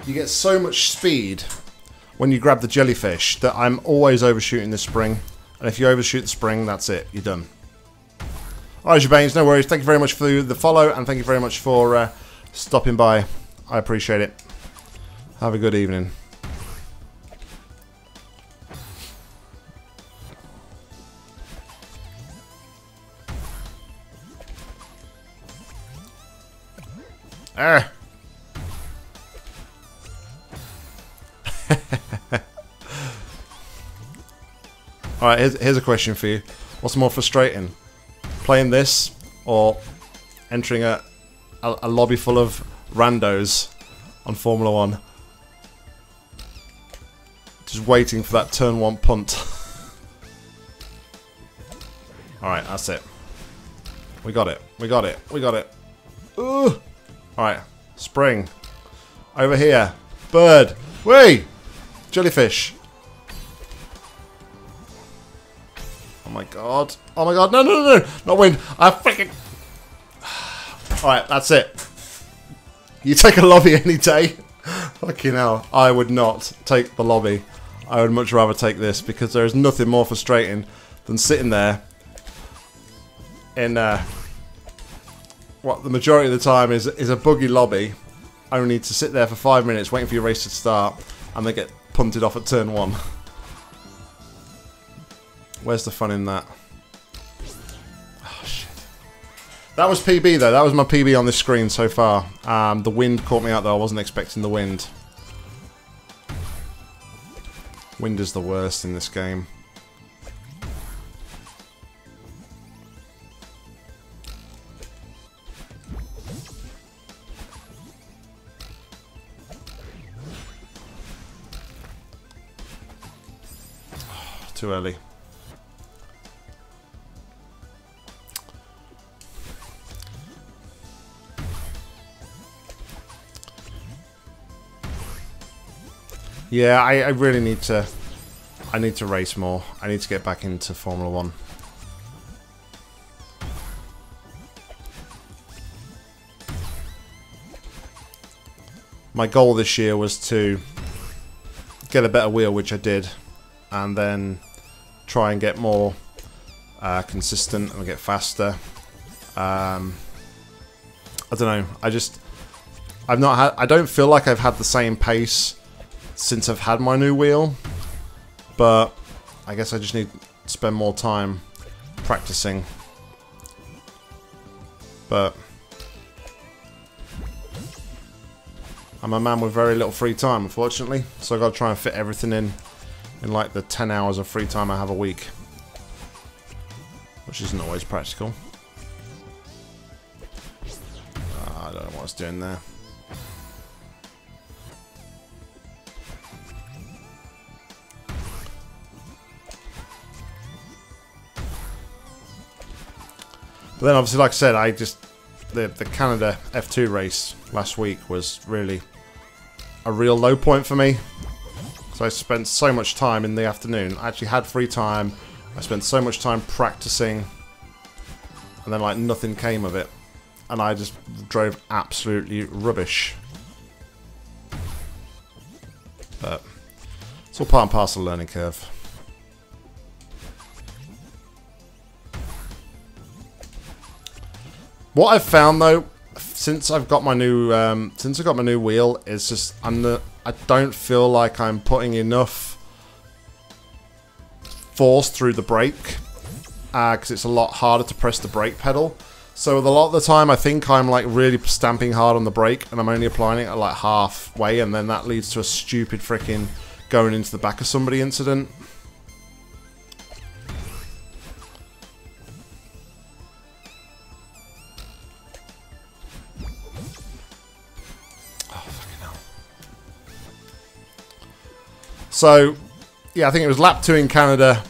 you get so much speed when you grab the jellyfish that I'm always overshooting the spring. And if you overshoot the spring, that's it. You're done. Alright, Jabanes, no worries. Thank you very much for the follow, and thank you very much for uh, stopping by. I appreciate it. Have a good evening. Ah. (laughs) Alright, here's, here's a question for you. What's more frustrating? Playing this or entering a, a, a lobby full of randos on Formula One? Just waiting for that turn one punt. (laughs) Alright, that's it. We got it. We got it. We got it. Ooh. Alright. Spring. Over here. Bird. Wait! Jellyfish. Oh my god. Oh my god. No, no, no, no. Not wind. I freaking... (sighs) Alright, that's it. You take a lobby any day. (laughs) Fucking hell. I would not take the lobby. I would much rather take this because there is nothing more frustrating than sitting there in uh, what the majority of the time is is a buggy lobby, only to sit there for five minutes waiting for your race to start, and then get punted off at turn one. (laughs) Where's the fun in that? Oh shit! That was PB though. That was my PB on this screen so far. Um, the wind caught me out though. I wasn't expecting the wind. Wind is the worst in this game. (sighs) Too early. Yeah, I, I really need to... I need to race more. I need to get back into Formula 1. My goal this year was to get a better wheel, which I did, and then try and get more uh, consistent and get faster. Um, I don't know. I just I've not had. I don't feel like I've had the same pace since I've had my new wheel, but I guess I just need to spend more time practicing. But I'm a man with very little free time, unfortunately, so I've got to try and fit everything in in like the 10 hours of free time I have a week. Which isn't always practical. Uh, I don't know what I was doing there. But then obviously, like I said, I just... The, the Canada F2 race last week was really a real low point for me. So I spent so much time in the afternoon. I actually had free time. I spent so much time practicing. And then like nothing came of it. And I just drove absolutely rubbish. But it's all part and parcel learning curve. What I've found though, since I've got my new um, since I got my new wheel, is just I'm the I don't feel like I'm putting enough force through the brake because uh, it's a lot harder to press the brake pedal. So a lot of the time, I think I'm like really stamping hard on the brake, and I'm only applying it at like halfway, and then that leads to a stupid freaking going into the back of somebody incident. So, yeah, I think it was lap two in Canada.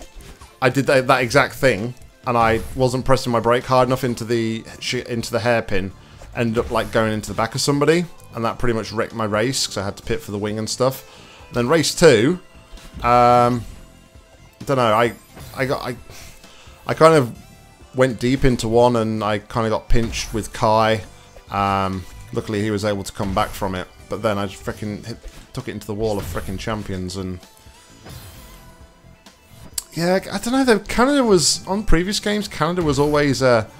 I did that, that exact thing, and I wasn't pressing my brake hard enough into the into the hairpin. Ended up like going into the back of somebody, and that pretty much wrecked my race because I had to pit for the wing and stuff. Then race two, um, I don't know. I I got I I kind of went deep into one, and I kind of got pinched with Kai. Um, luckily, he was able to come back from it, but then I just freaking hit, took it into the wall of freaking champions and yeah, I don't know though. Canada was on previous games. Canada was always a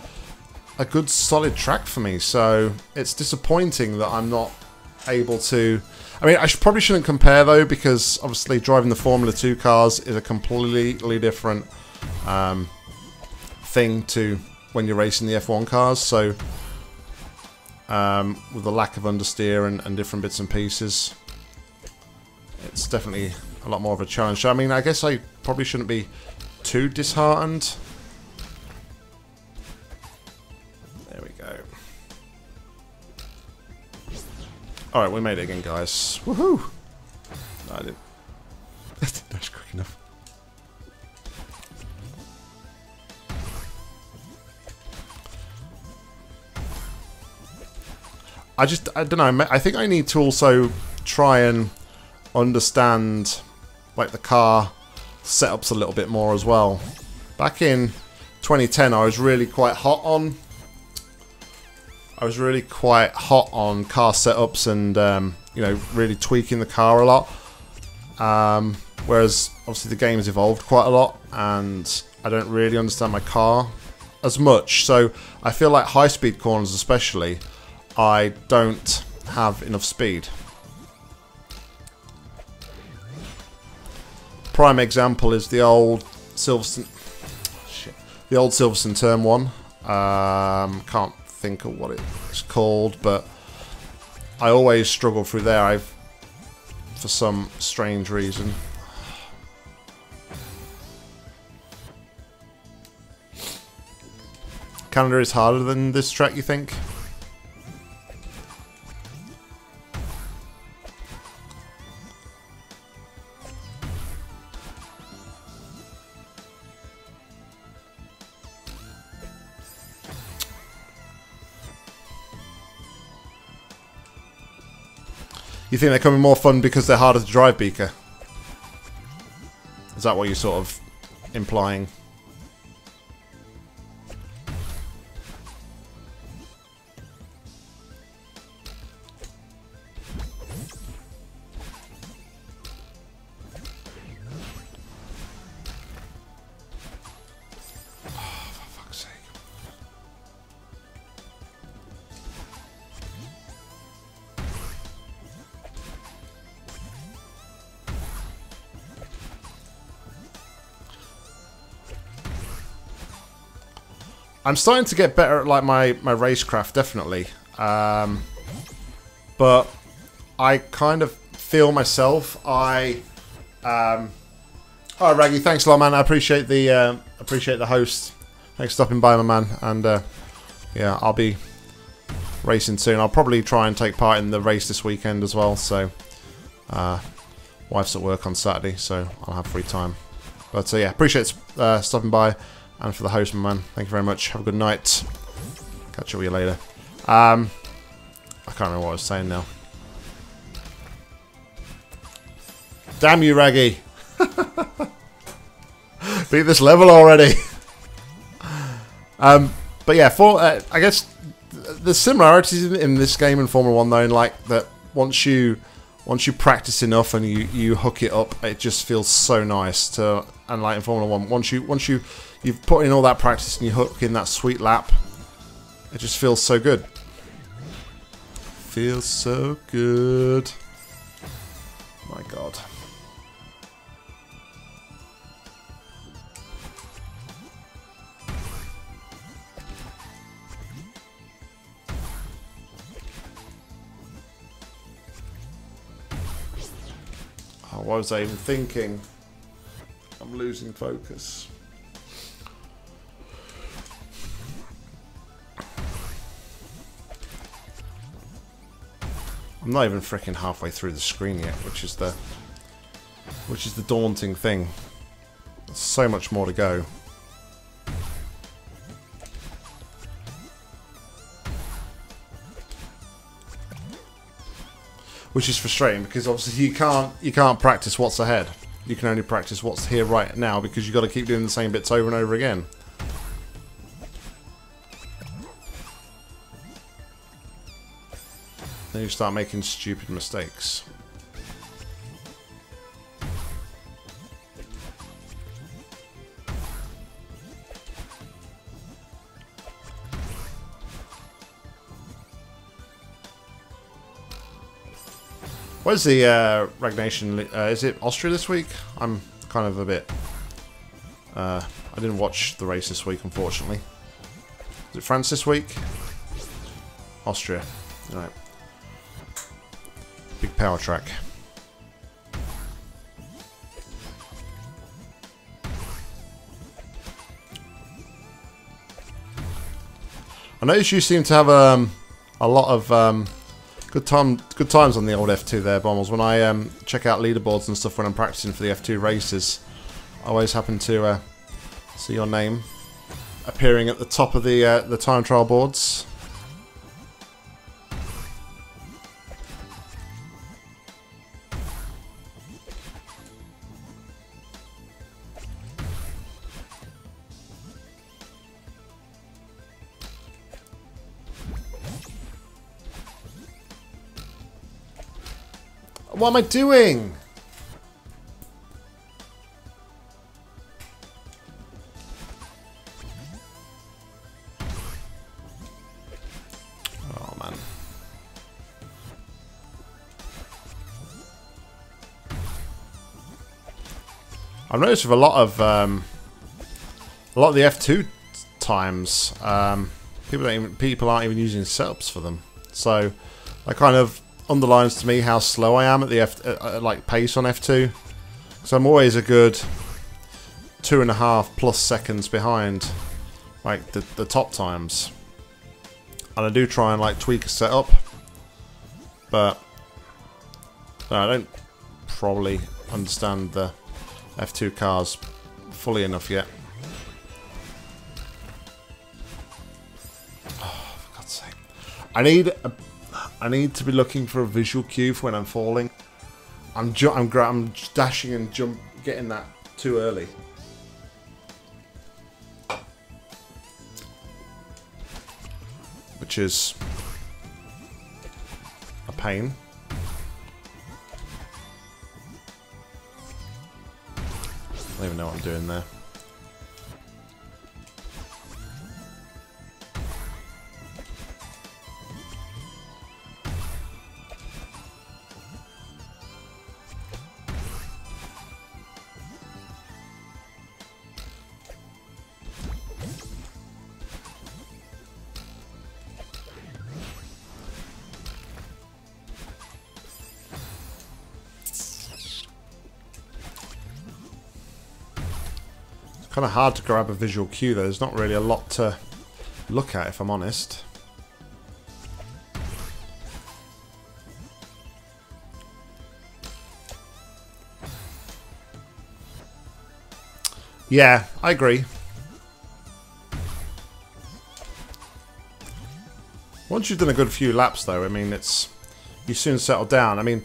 a good solid track for me. So it's disappointing that I'm not able to. I mean, I should, probably shouldn't compare though, because obviously driving the Formula Two cars is a completely different um, thing to when you're racing the F1 cars. So um, with the lack of understeer and, and different bits and pieces, it's definitely a lot more of a challenge. So, I mean, I guess I probably shouldn't be too disheartened. There we go. Alright, we made it again, guys. Woohoo! No, I didn't. (laughs) That's quick enough. I just, I don't know, I think I need to also try and understand, like, the car setups a little bit more as well. Back in 2010, I was really quite hot on... I was really quite hot on car setups and, um, you know, really tweaking the car a lot. Um, whereas, obviously, the game has evolved quite a lot, and I don't really understand my car as much. So, I feel like high-speed corners especially I don't have enough speed. Prime example is the old Silverstone, the old Silverstone Turn One. Um, can't think of what it's called, but I always struggle through there. I've, for some strange reason. Canada is harder than this track, you think? You think they're coming more fun because they're harder to drive, Beaker? Is that what you're sort of implying? I'm starting to get better at like my my racecraft, definitely. Um, but I kind of feel myself. I um, oh Raggy, thanks a lot, man. I appreciate the uh, appreciate the host. Thanks for stopping by, my man. And uh, yeah, I'll be racing soon. I'll probably try and take part in the race this weekend as well. So, uh, wife's at work on Saturday, so I'll have free time. But uh, yeah, appreciate uh, stopping by and for the host, man. Thank you very much. Have a good night. Catch up with you later. Um, I can't remember what I was saying now. Damn you, Raggy! (laughs) Beat this level already. (laughs) um, but yeah, for uh, I guess the similarities in, in this game and Formula One, though, in like that once you once you practice enough and you you hook it up, it just feels so nice to and like in Formula One. Once you once you you've put in all that practice and you hook in that sweet lap, it just feels so good. Feels so good. My God. Oh, what was I even thinking? I'm losing focus. I'm not even freaking halfway through the screen yet, which is the which is the daunting thing. There's so much more to go. Which is frustrating because obviously you can't you can't practice what's ahead. You can only practice what's here right now because you've got to keep doing the same bits over and over again. Then you start making stupid mistakes. Where's the uh, Ragnation? Uh, is it Austria this week? I'm kind of a bit... Uh, I didn't watch the race this week, unfortunately. Is it France this week? Austria. Alright. Big power track. I noticed you seem to have um, a lot of um, good time, good times on the old F2 there, Bommels. When I um, check out leaderboards and stuff when I'm practicing for the F2 races, I always happen to uh, see your name appearing at the top of the uh, the time trial boards. What am I doing? Oh man. I've noticed with a lot of um, a lot of the F2 times, um, people don't even, people aren't even using setups for them. So that kind of underlines to me how slow I am at the F uh, uh, like pace on F2. So I'm always a good two and a half plus seconds behind like the, the top times. And I do try and like tweak a setup, but I don't probably understand the F2 cars fully enough yet. Oh, (sighs) for God's sake. I need a, I need to be looking for a visual cue for when I'm falling. I'm ju I'm, I'm dashing and jump getting that too early. Which is a pain. I don't even know what I'm doing there. Kind of hard to grab a visual cue though. There's not really a lot to look at if I'm honest. Yeah, I agree. Once you've done a good few laps though, I mean it's you soon settle down. I mean,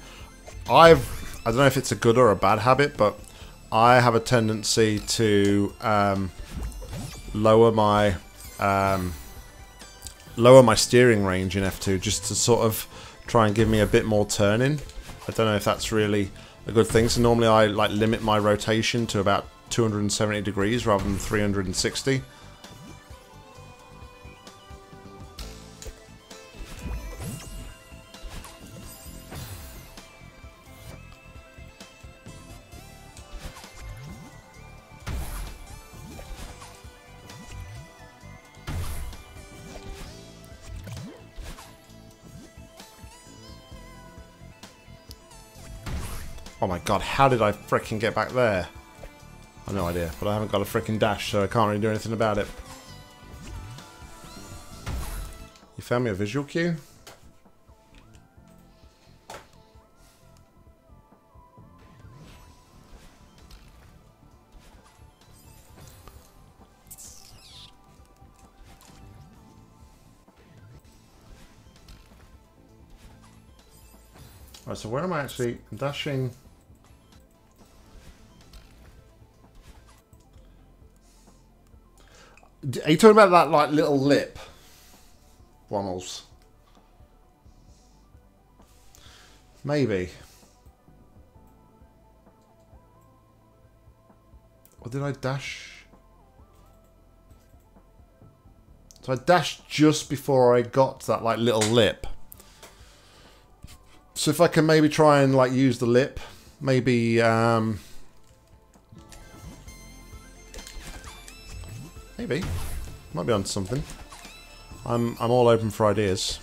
I've I don't know if it's a good or a bad habit, but I have a tendency to um, lower my um, lower my steering range in F2 just to sort of try and give me a bit more turning. I don't know if that's really a good thing. So normally I like limit my rotation to about 270 degrees rather than 360. Oh my god, how did I fricking get back there? I've no idea, but I haven't got a fricking dash, so I can't really do anything about it. You found me a visual cue? Right, so where am I actually dashing? Are you talking about that like little lip? Ronalds. Maybe. Or did I dash? So I dashed just before I got that like little lip. So if I can maybe try and like use the lip, maybe um maybe might be on something. I'm I'm all open for ideas.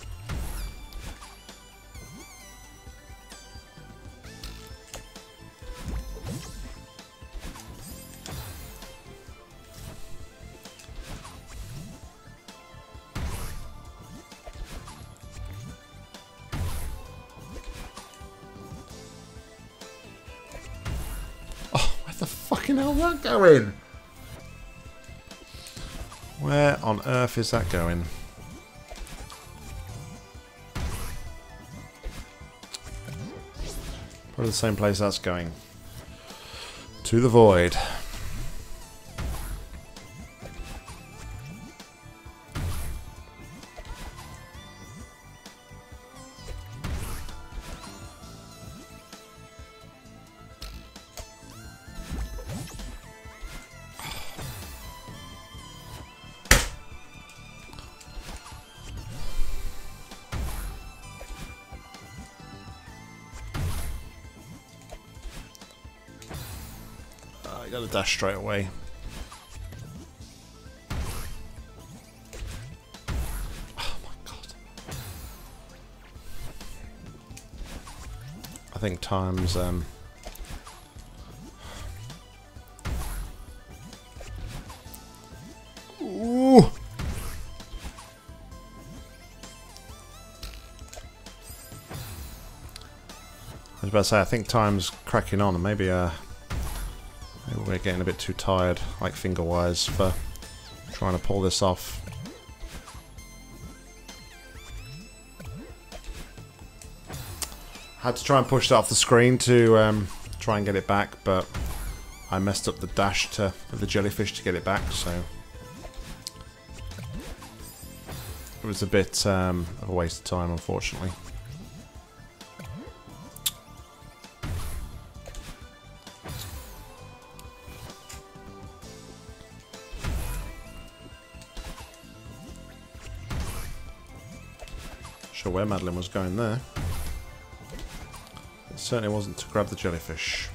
Is that going? Probably the same place that's going. To the void. Dash straight away. Oh my god. I think times um I was about to say, I think time's cracking on, and maybe uh, we're getting a bit too tired, like finger-wise, for trying to pull this off. Had to try and push that off the screen to um, try and get it back, but I messed up the dash to the jellyfish to get it back, so it was a bit um, of a waste of time, unfortunately. Where Madeline was going there. It certainly wasn't to grab the jellyfish.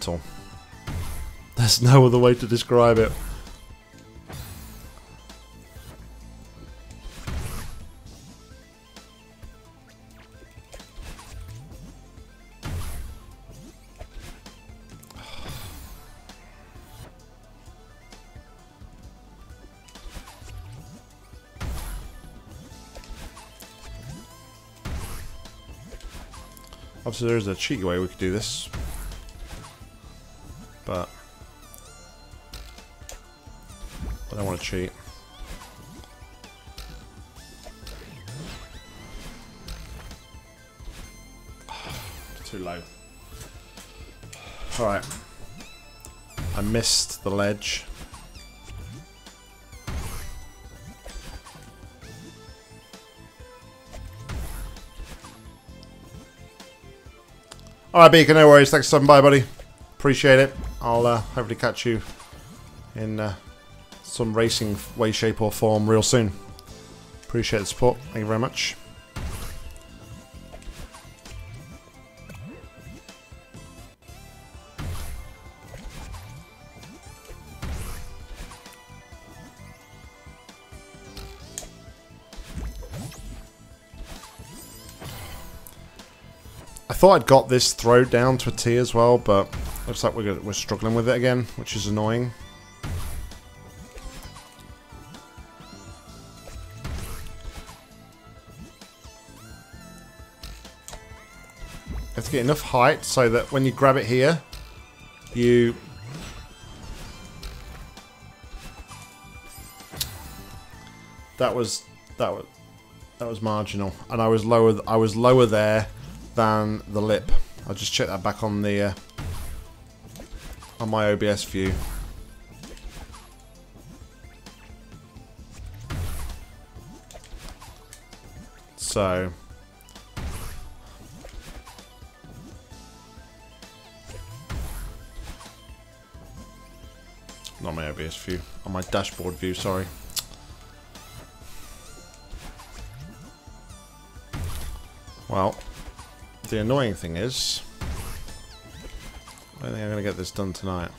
Brutal. There's no other way to describe it. Obviously, there's a cheeky way we could do this. Cheat. (sighs) Too low. Alright. I missed the ledge. Alright, Beacon, no worries. Thanks for stopping by, buddy. Appreciate it. I'll uh, hopefully catch you in uh, some racing way, shape, or form real soon. Appreciate the support. Thank you very much. I thought I'd got this throw down to a T as well, but looks like we're, we're struggling with it again, which is annoying. Get enough height so that when you grab it here, you... That was... That was... That was marginal, and I was lower. I was lower there than the lip. I'll just check that back on the uh, on my OBS view. So view, on my dashboard view, sorry. Well, the annoying thing is, I don't think I'm going to get this done tonight.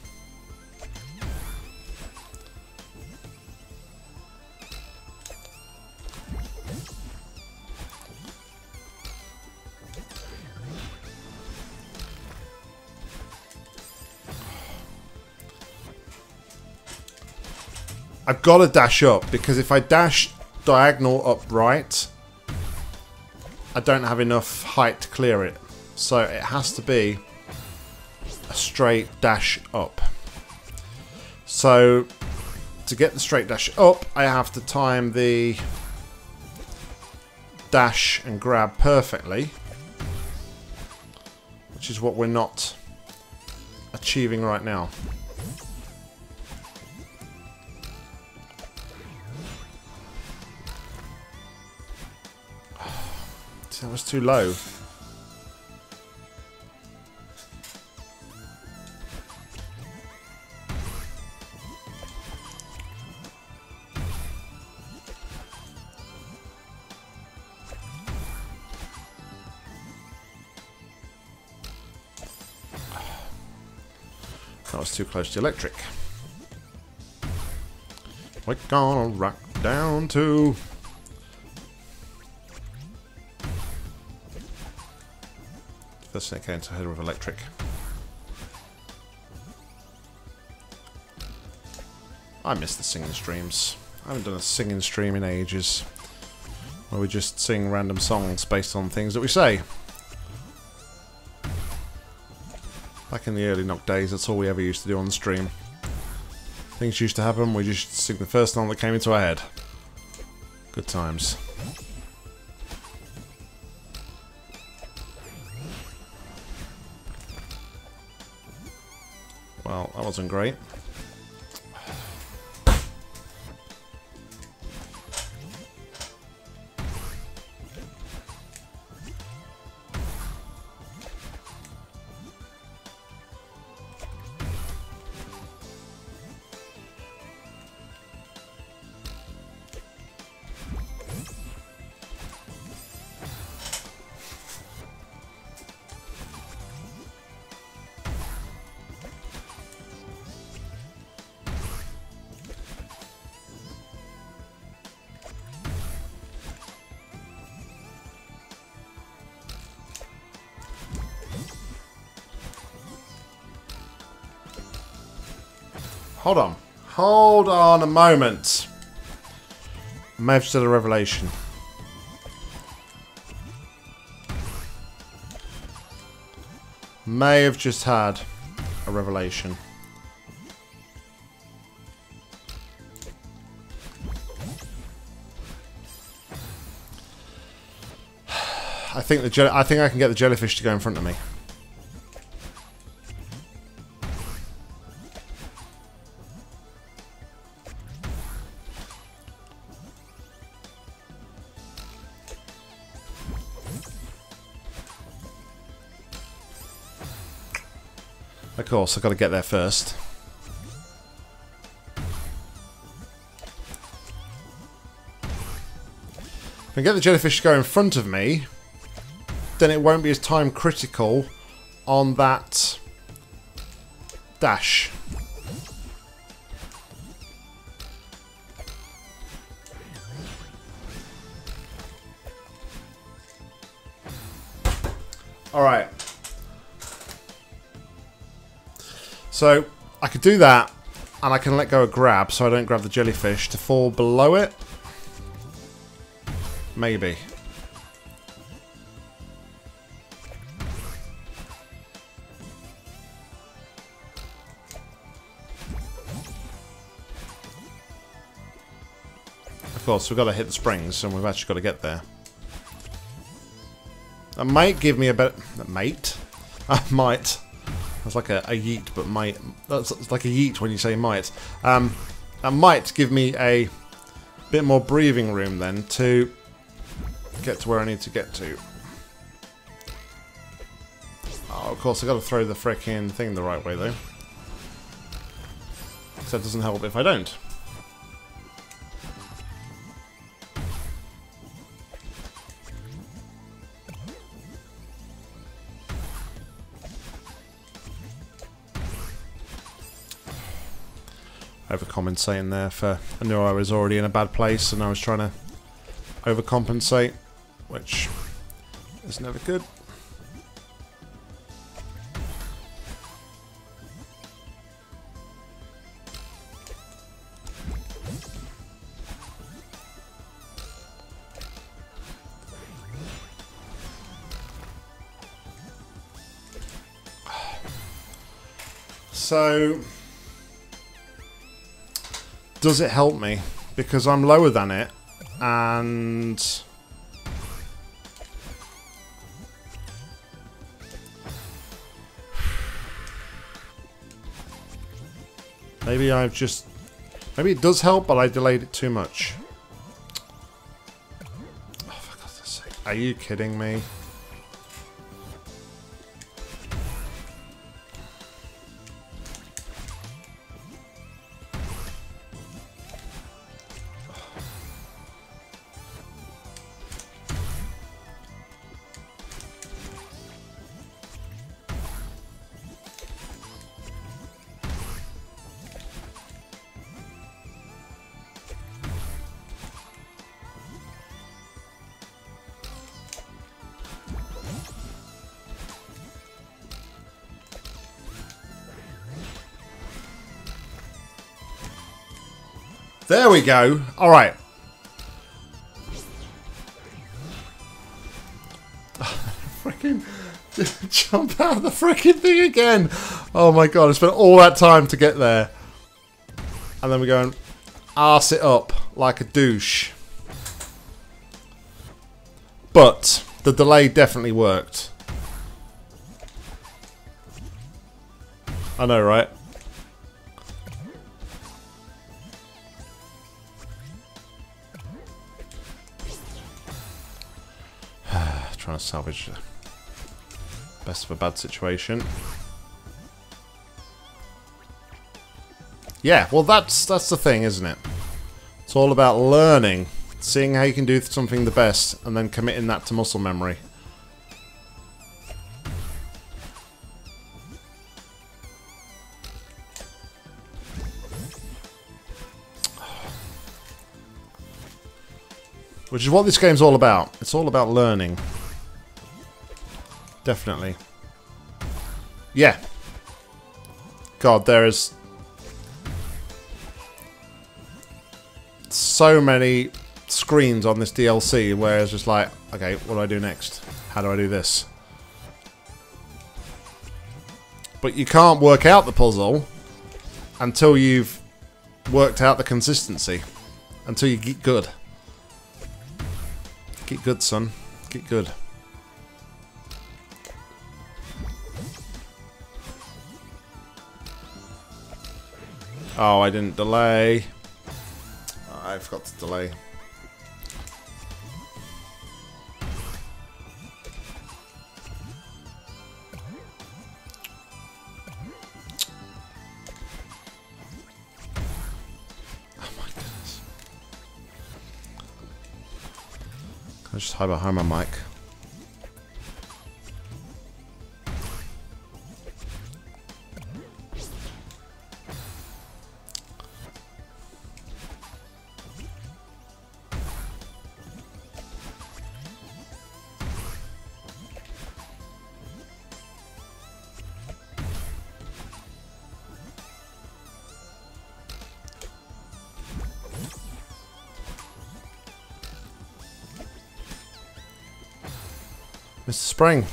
I've got to dash up because if I dash diagonal up right, I don't have enough height to clear it. So it has to be a straight dash up. So to get the straight dash up, I have to time the dash and grab perfectly. Which is what we're not achieving right now. Was too low. That was too close to electric. We're gonna rock down to First thing to head with electric. I miss the singing streams. I haven't done a singing stream in ages. Where we just sing random songs based on things that we say. Back in the early Nock days, that's all we ever used to do on the stream. Things used to happen, we just sing the first song that came into our head. Good times. Wasn't great. On a moment. May have just had a revelation. May have just had a revelation. (sighs) I think the I think I can get the jellyfish to go in front of me. Of course, I've got to get there first. If I get the jellyfish to go in front of me, then it won't be as time critical on that dash. So, I could do that, and I can let go of grab so I don't grab the jellyfish to fall below it. Maybe. Of course, we've got to hit the springs, and we've actually got to get there. That might give me a bit... Mate? I might. (laughs) That's like a, a yeet, but might. That's like a yeet when you say might. Um, that might give me a bit more breathing room then to get to where I need to get to. Oh, of course, i got to throw the fricking thing the right way, though. It doesn't help if I don't. Overcompensating there for I knew I was already in a bad place and I was trying to overcompensate, which is never good. Does it help me? Because I'm lower than it, and... Maybe I've just... Maybe it does help, but I delayed it too much. Oh. Are you kidding me? Go. All right. (laughs) freaking (laughs) jump out of the freaking thing again. Oh my god, I spent all that time to get there. And then we go and arse it up like a douche. But the delay definitely worked. I know, right? Salvage the best of a bad situation. Yeah, well that's that's the thing, isn't it? It's all about learning, seeing how you can do something the best, and then committing that to muscle memory. Which is what this game's all about. It's all about learning. Definitely. Yeah. God, there is so many screens on this DLC where it's just like, okay, what do I do next? How do I do this? But you can't work out the puzzle until you've worked out the consistency. Until you get good. Get good, son. Get good. Oh, I didn't delay. I forgot to delay. Oh my goodness. I just hide behind my mic? spring.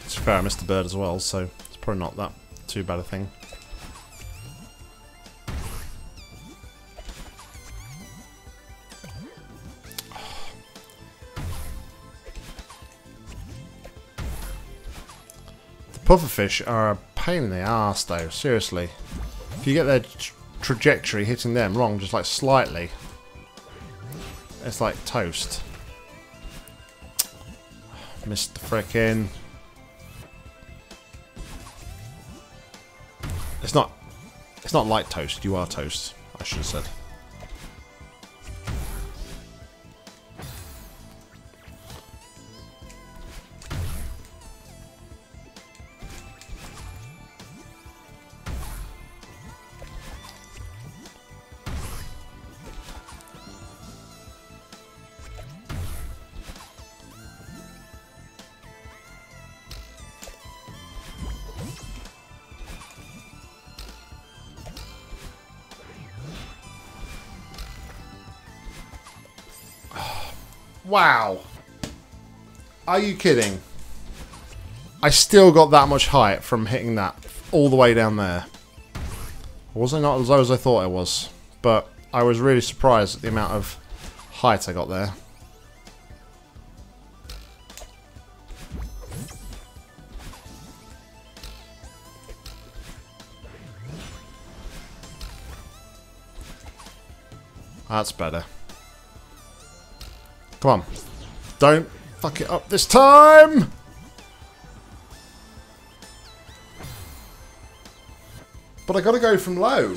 It's fair, I missed the bird as well, so it's probably not that too bad a thing. The pufferfish are a pain in the ass, though, seriously. If you get their trajectory hitting them wrong, just like slightly, it's like toast. Missed the frickin'. It's not. It's not light toast. You are toast. I should have said. Are you kidding? I still got that much height from hitting that all the way down there. Wasn't not as low as I thought it was, but I was really surprised at the amount of height I got there. That's better. Come on. Don't fuck it up this time! But I gotta go from low.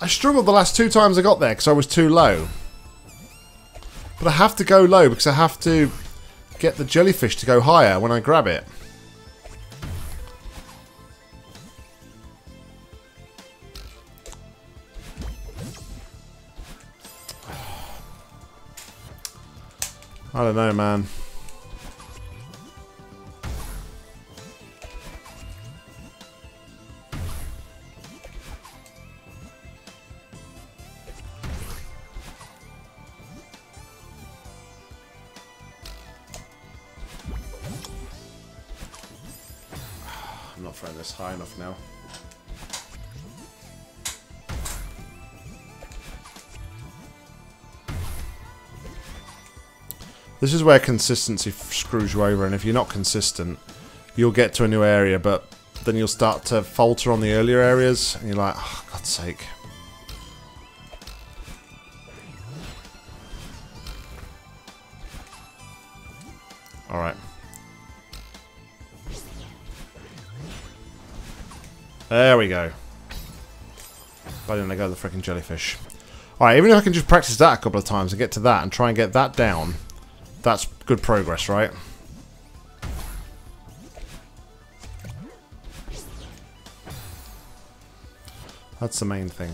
I struggled the last two times I got there because I was too low. But I have to go low because I have to get the jellyfish to go higher when I grab it. I don't know, man. This is where consistency screws you over, and if you're not consistent, you'll get to a new area, but then you'll start to falter on the earlier areas, and you're like, oh, God's sake. Alright. There we go. But then I go the freaking jellyfish. Alright, even if I can just practice that a couple of times and get to that and try and get that down, that's good progress, right? That's the main thing.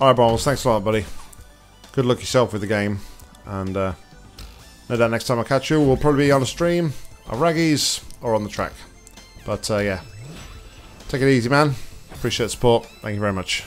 Alright, Balls, thanks a lot, buddy. Good luck yourself with the game. And uh, no doubt next time I catch you, we'll probably be on a stream, a Raggies, or on the track. But uh, yeah, Take it easy, man. Appreciate the support. Thank you very much.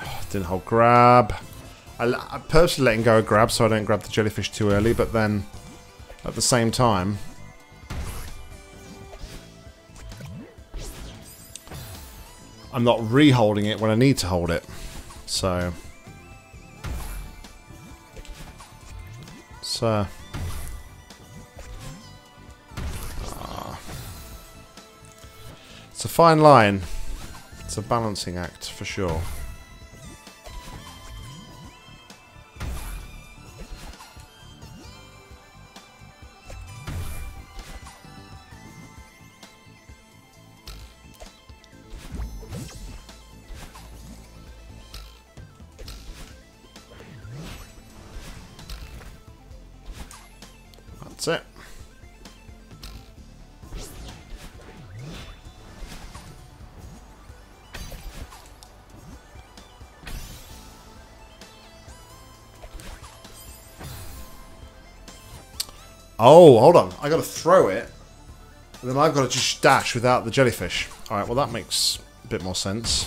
(sighs) Didn't hold grab. I, I purposely letting go of grab so I don't grab the jellyfish too early, but then at the same time... I'm not re-holding it when I need to hold it. So... So... Uh, it's a fine line. It's a balancing act, for sure. Oh, hold on. I got to throw it. And then I've got to just dash without the jellyfish. Alright, well that makes a bit more sense.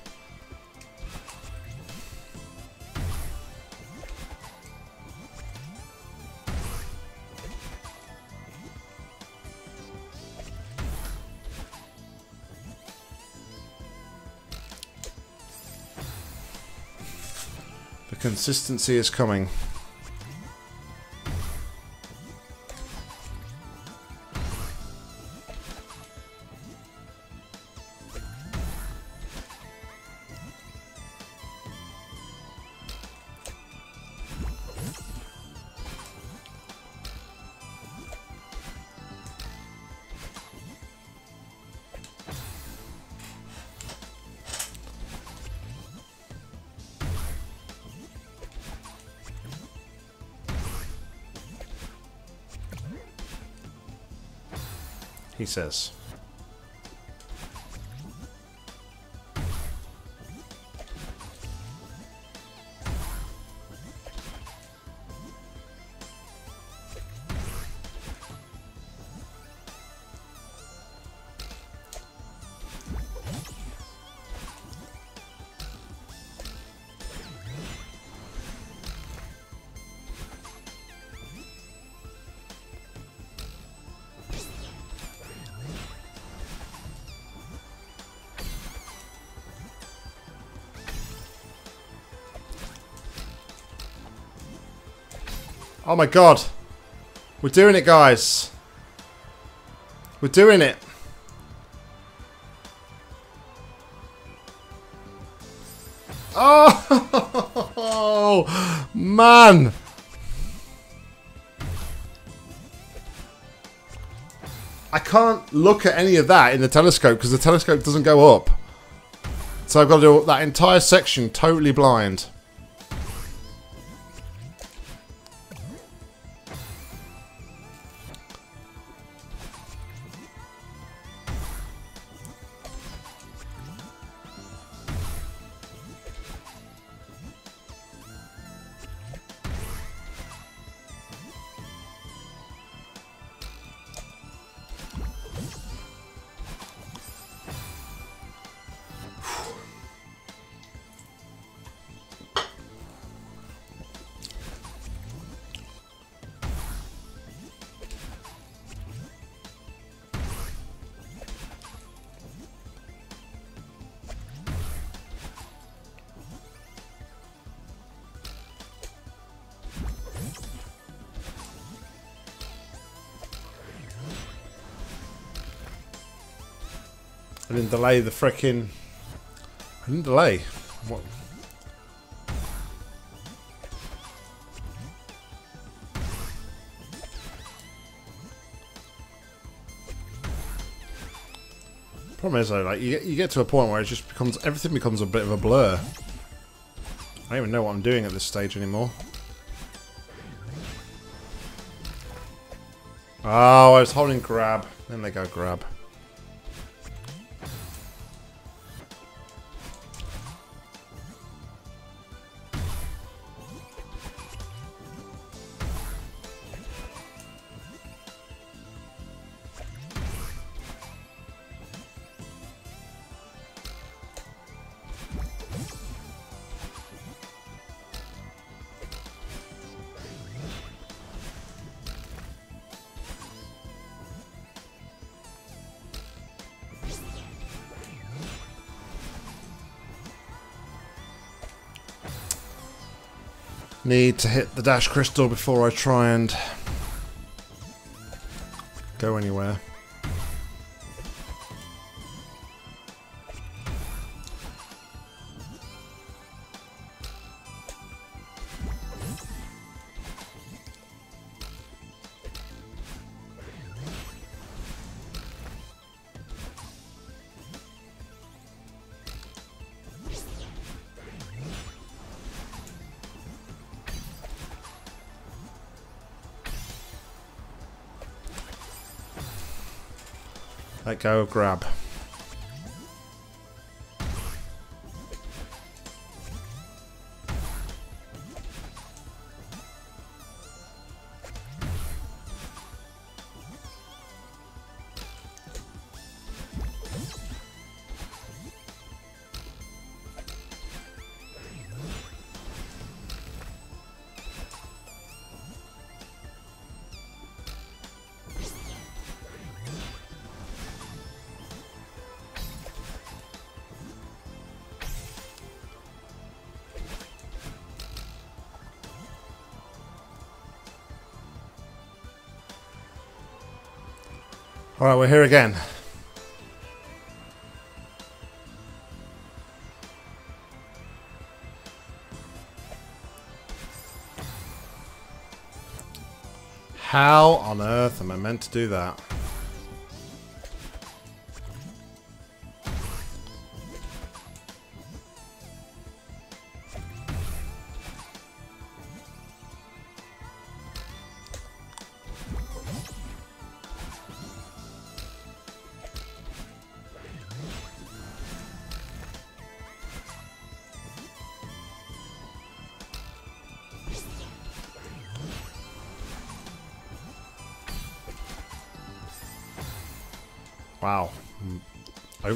consistency is coming. Says. Oh my god. We're doing it, guys. We're doing it. Oh, (laughs) man. I can't look at any of that in the telescope because the telescope doesn't go up. So I've got to do that entire section totally blind. Delay the frickin'. I didn't delay. What? Problem is though, like you get, you get to a point where it just becomes everything becomes a bit of a blur. I don't even know what I'm doing at this stage anymore. Oh, I was holding grab. Then they go grab. Need to hit the dash crystal before I try and go anywhere. Go grab. We're here again. How on earth am I meant to do that?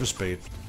Overspeed.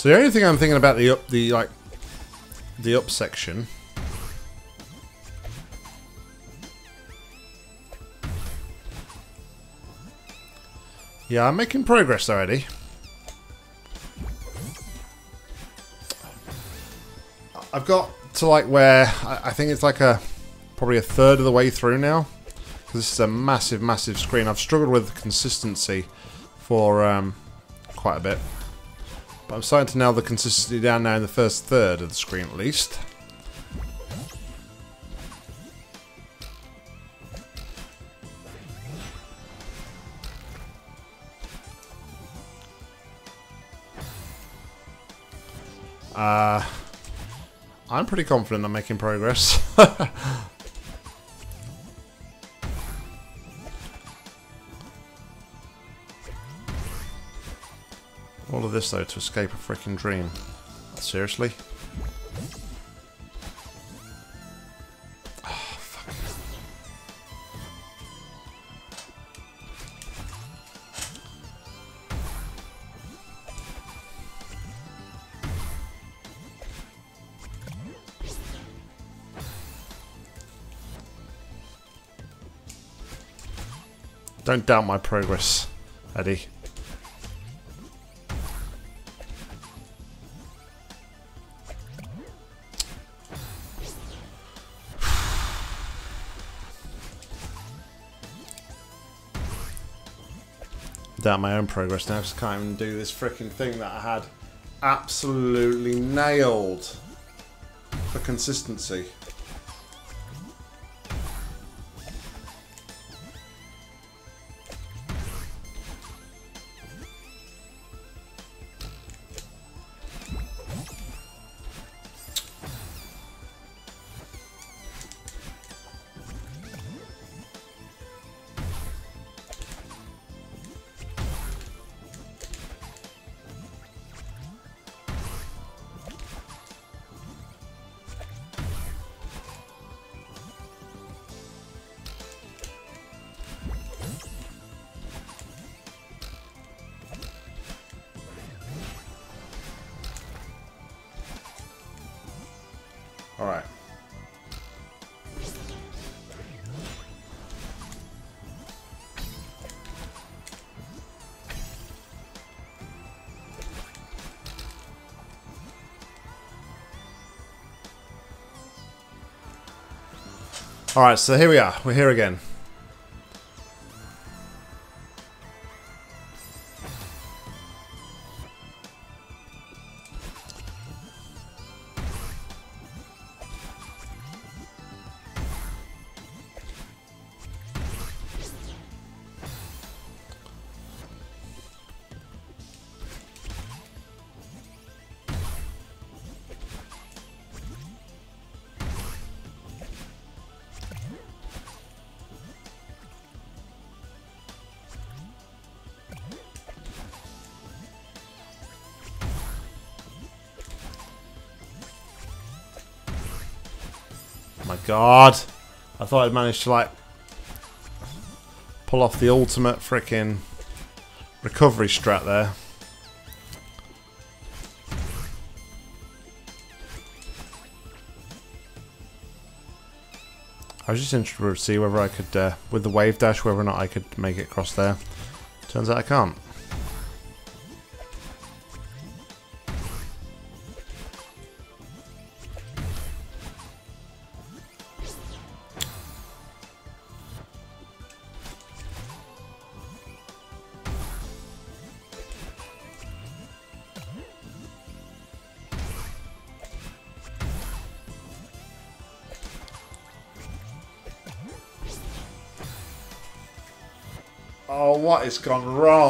So the only thing I'm thinking about the up, the like, the up section. Yeah, I'm making progress already. I've got to like where I, think it's like a probably a third of the way through now. This is a massive, massive screen. I've struggled with consistency for um, quite a bit. But I'm starting to nail the consistency down now in the first third of the screen at least. Uh, I'm pretty confident I'm making progress. (laughs) this though to escape a freaking dream. Seriously? Oh. Don't doubt my progress, Eddie. Doubt my own progress now because I can't even do this freaking thing that I had absolutely nailed for consistency. Alright, so here we are. We're here again. God. I thought I'd managed to like pull off the ultimate freaking recovery strat there. I was just interested to see whether I could, uh, with the wave dash, whether or not I could make it across there. Turns out I can't. Gone wrong?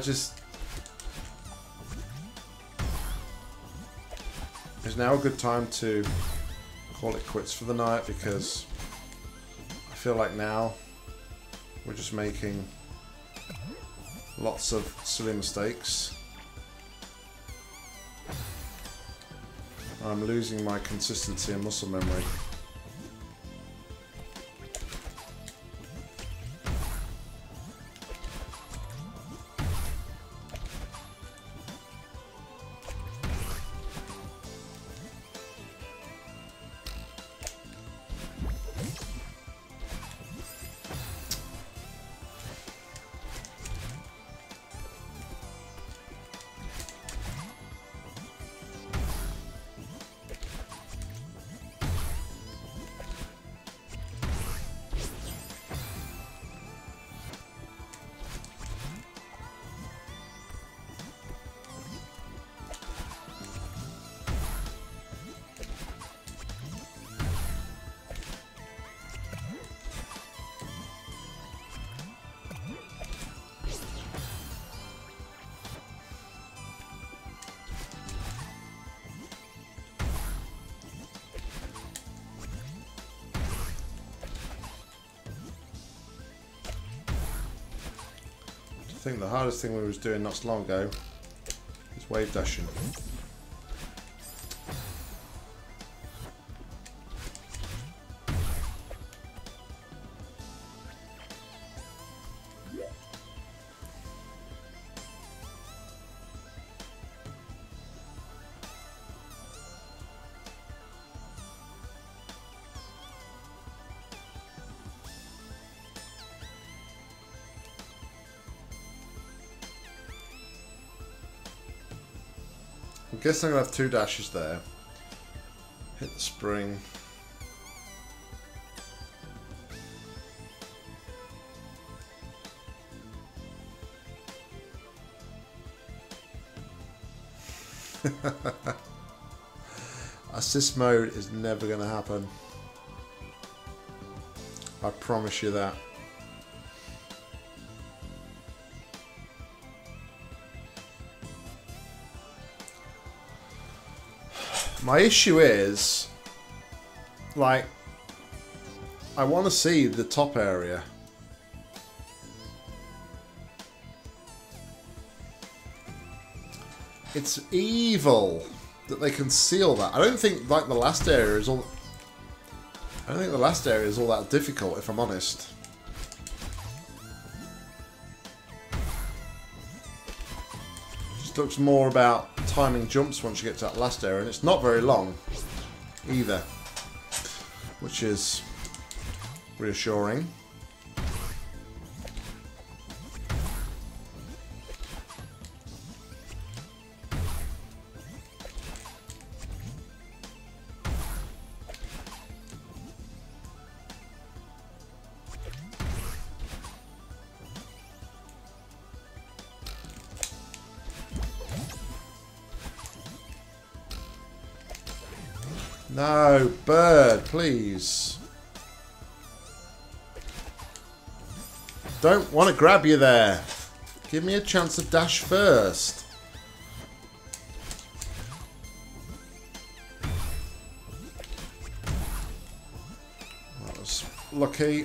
Just... Is now a good time to call it quits for the night because I feel like now we're just making lots of silly mistakes. I'm losing my consistency and muscle memory. I think the hardest thing we was doing not so long ago is wave dashing. Guess I'm going to have two dashes there. Hit the spring. (laughs) Assist mode is never going to happen. I promise you that. My issue is, like, I want to see the top area. It's evil that they conceal that. I don't think, like, the last area is all... I don't think the last area is all that difficult, if I'm honest. Just looks more about timing jumps once you get to that last area, and it's not very long either. which is reassuring. Grab you there. Give me a chance to dash first. That was lucky.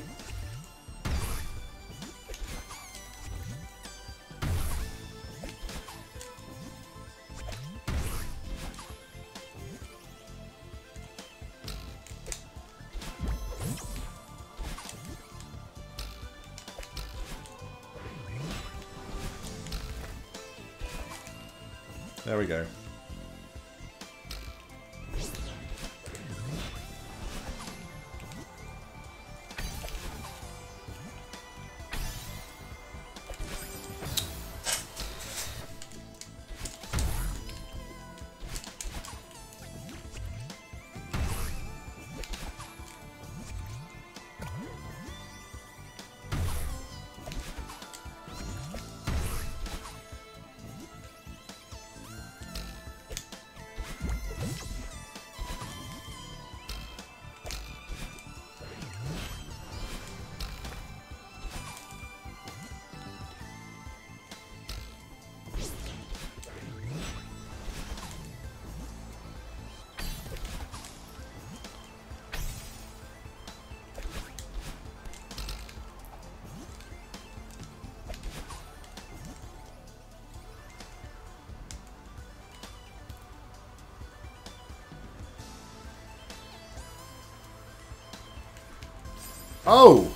Oh!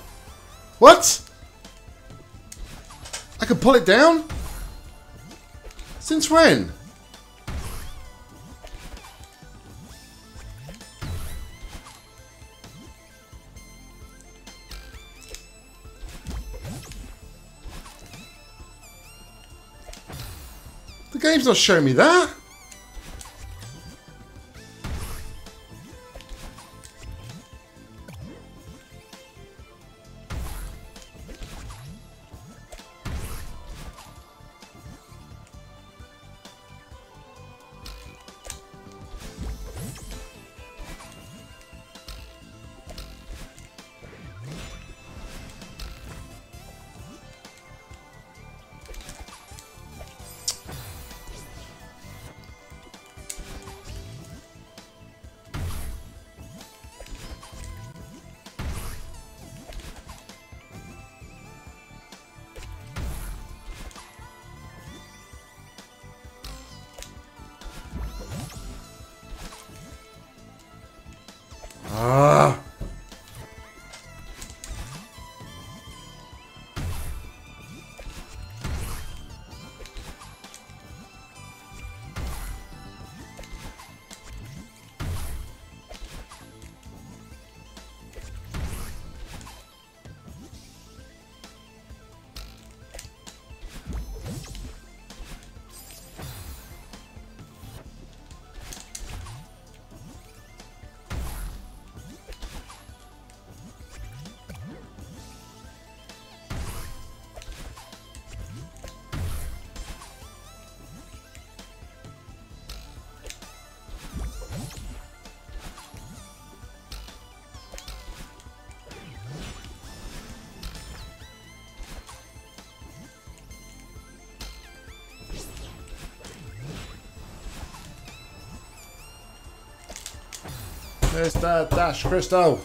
What? I can pull it down? Since when? The game's not showing me that. Mr. Dash Crystal.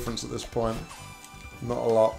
Difference at this point? Not a lot.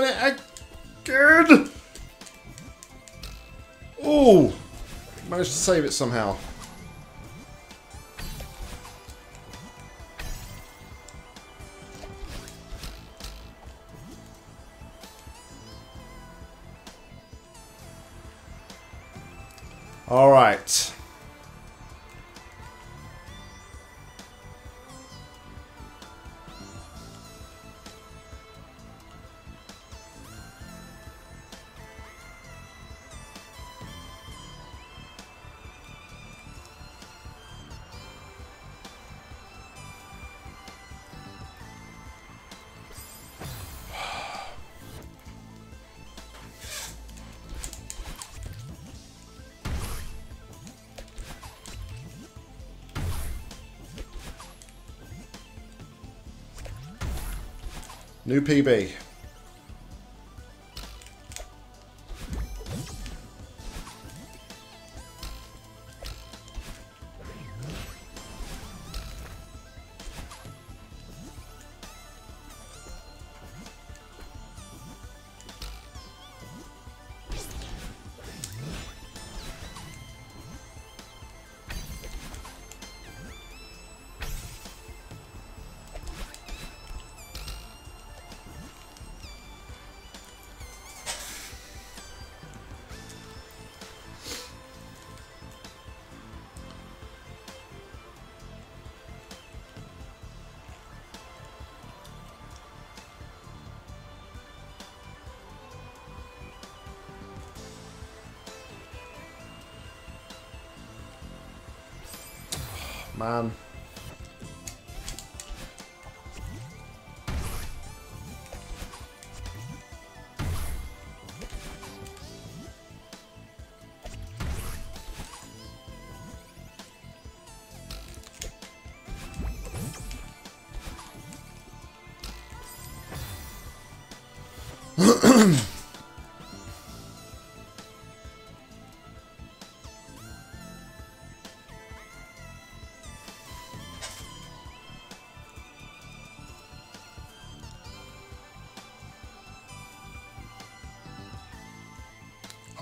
Done it again! Oh! Managed to save it somehow. New PB. Man.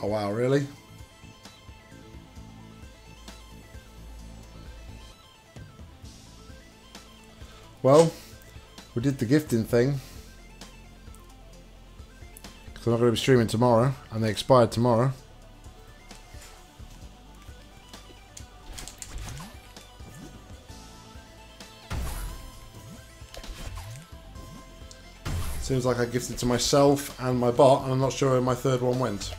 Oh wow, really? Well, we did the gifting thing. Because I'm not going to be streaming tomorrow, and they expired tomorrow. Seems like I gifted to myself and my bot, and I'm not sure where my third one went.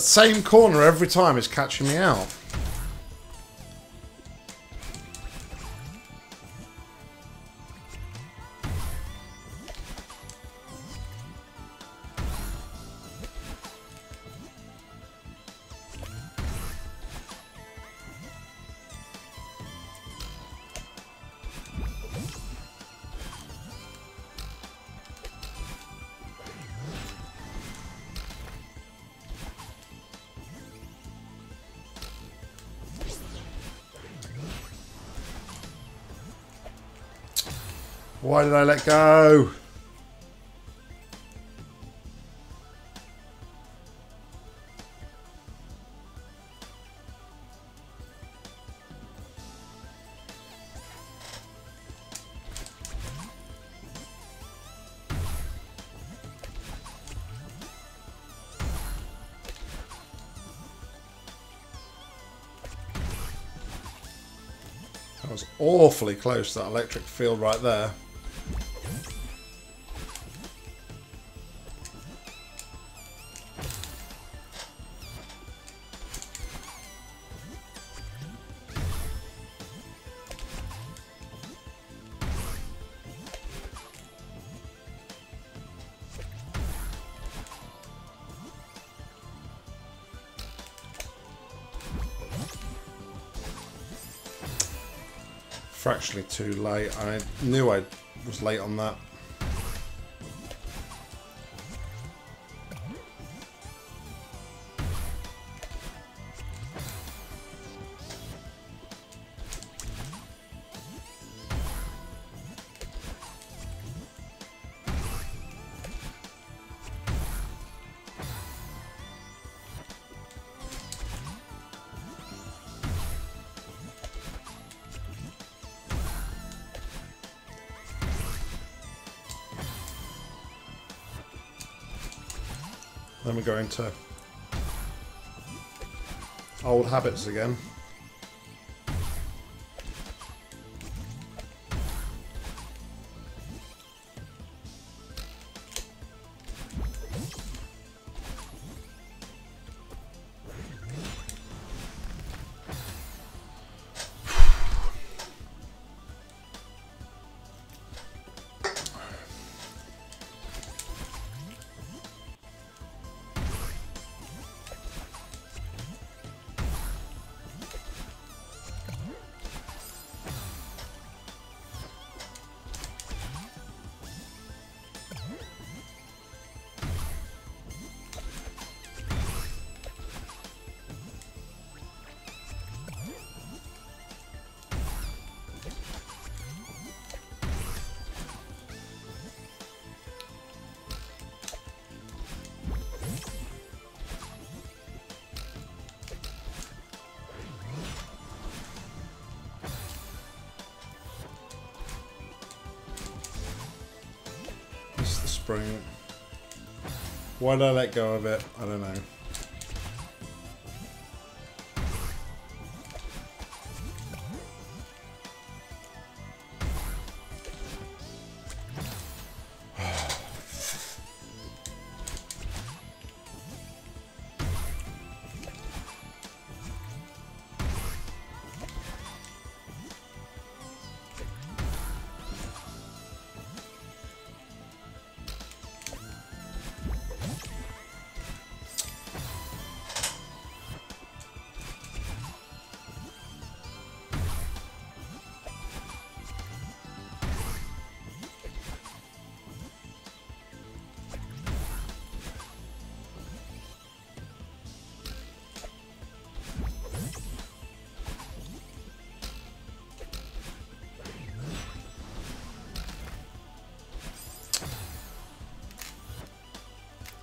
That same corner every time is catching me out. Why did I let go? That was awfully close, that electric field right there. Too late. I knew I was late on that. Into old habits again. The spring. Why did I let go of it? I don't know.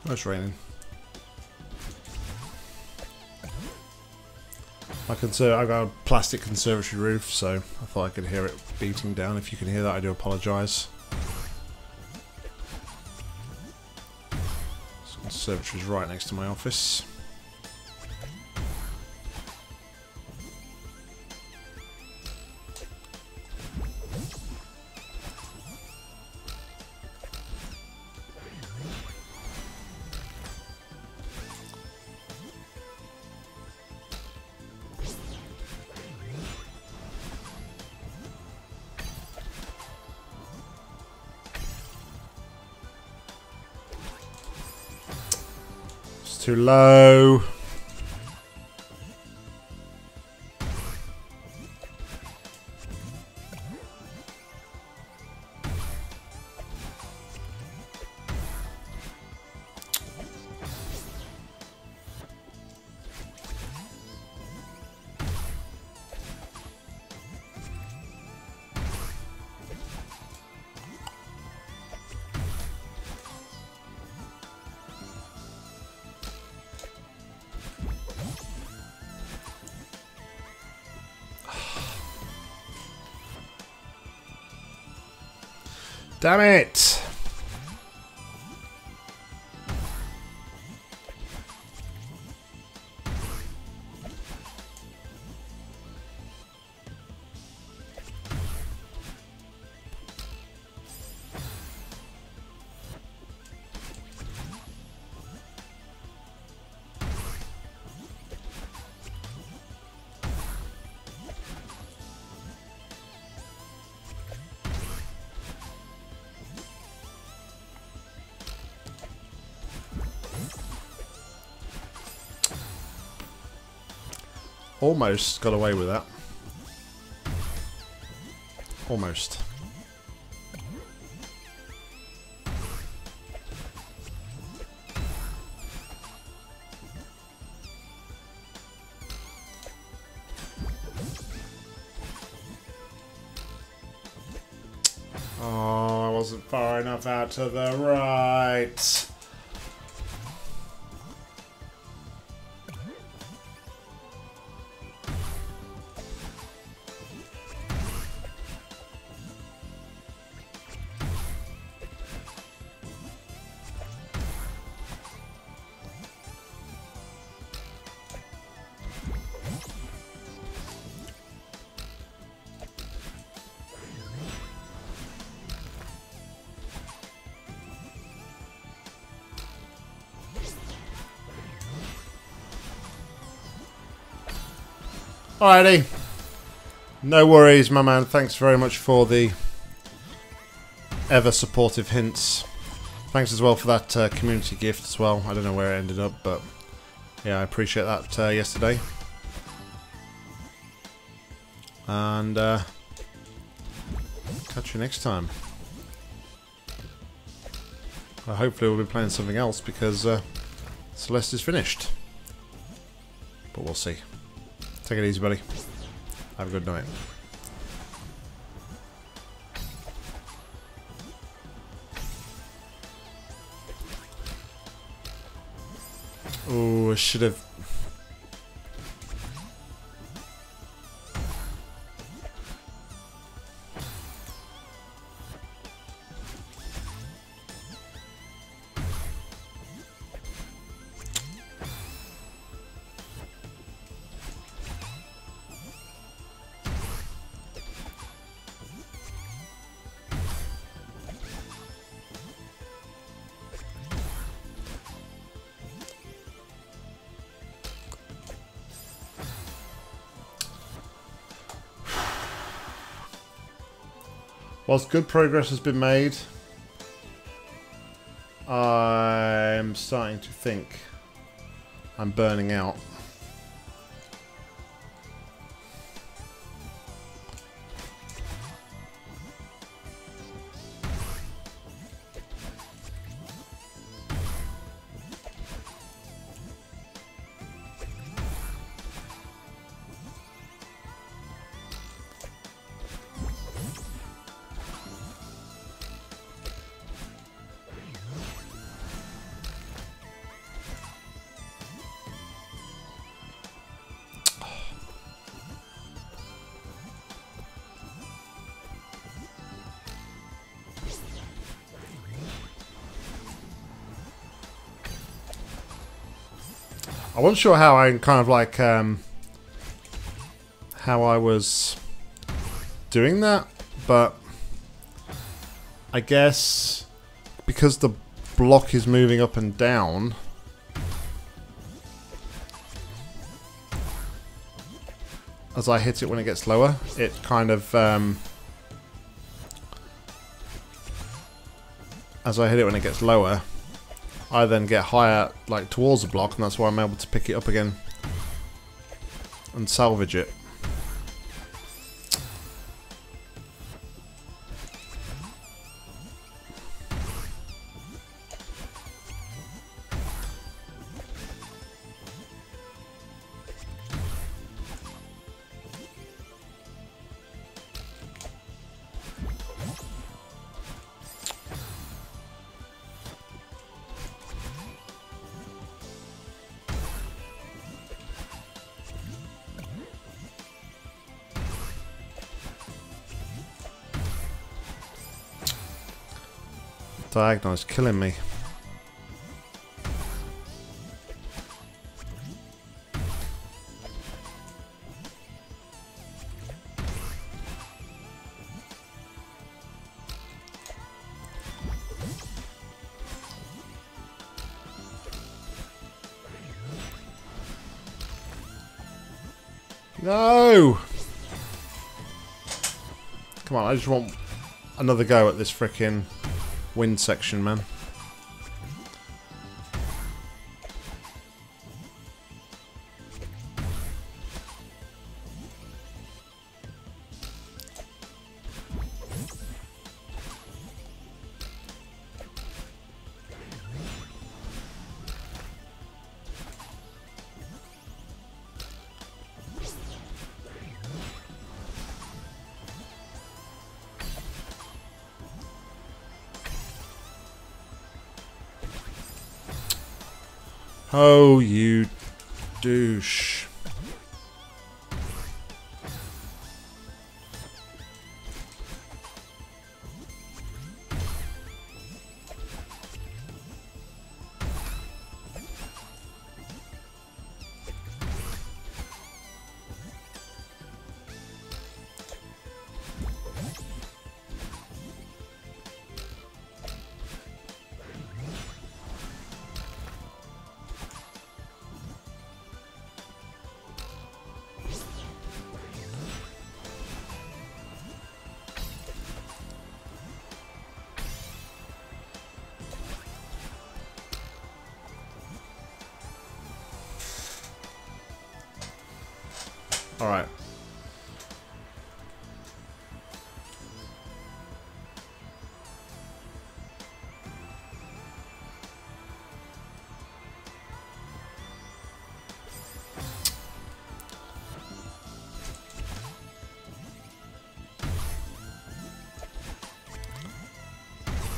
Oh, it's raining. My conser I've got a plastic conservatory roof, so I thought I could hear it beating down. If you can hear that, I do apologise. This conservatory is right next to my office. Too low. Almost got away with that. Almost. Oh, I wasn't far enough out to the right. Alrighty. No worries, my man. Thanks very much for the ever supportive hints. Thanks as well for that uh, community gift as well. I don't know where it ended up, but yeah, I appreciate that uh, yesterday. And uh, catch you next time. Well, hopefully we'll be playing something else because uh, Celeste is finished. But we'll see. Take it easy, buddy. Have a good night. Oh, I should have... Whilst good progress has been made, I'm starting to think I'm burning out. Sure how I kind of like um, how I was doing that, but I guess because the block is moving up and down. As I hit it when it gets lower, it kind of um, as I hit it when it gets lower, I then get higher, like towards the block, and that's why I'm able to pick it up again and salvage it. Diagonal is killing me. No! Come on, I just want another go at this frickin' wind section, man. Alright.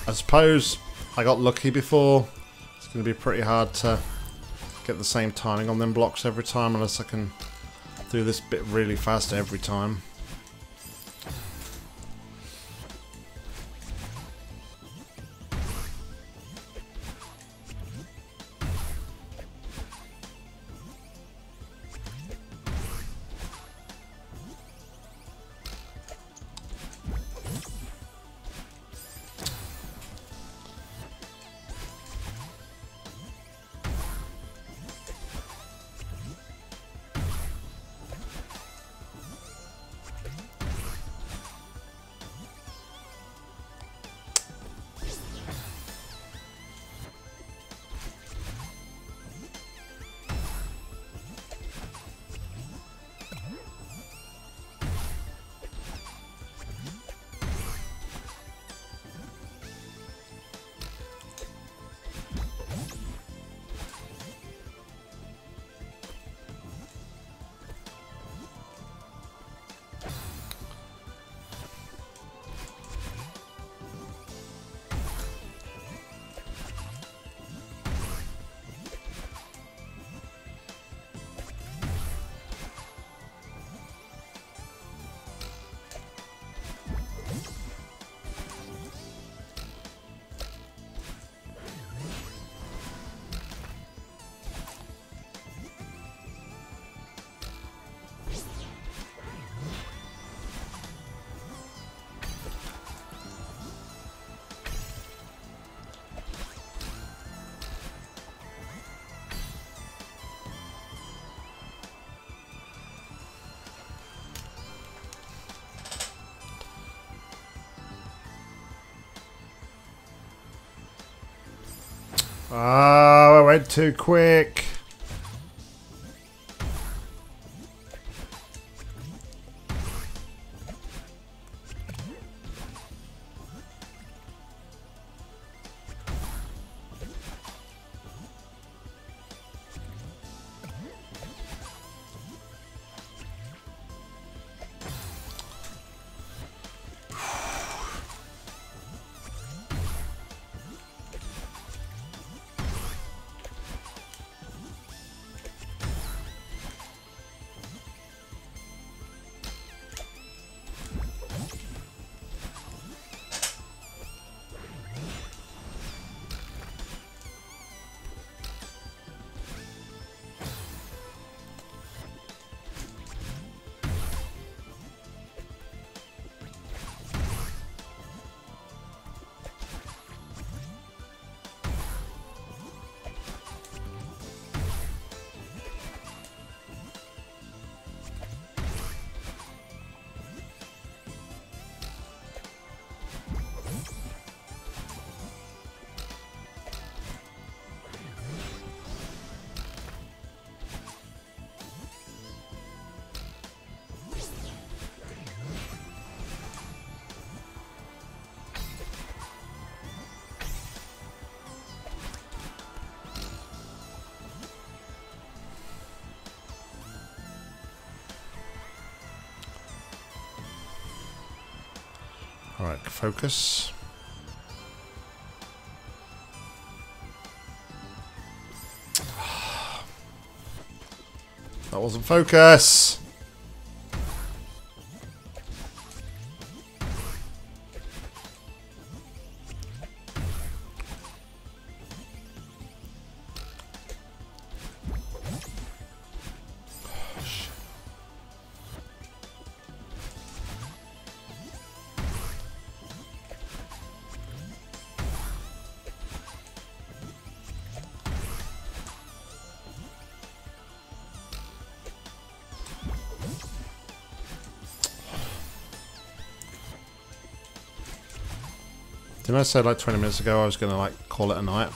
I suppose I got lucky before. It's going to be pretty hard to get the same timing on them blocks every time unless I can do this bit really fast every time. Went too quick. Focus. (sighs) That wasn't focus! Didn't I say like 20 minutes ago I was going to like call it a night?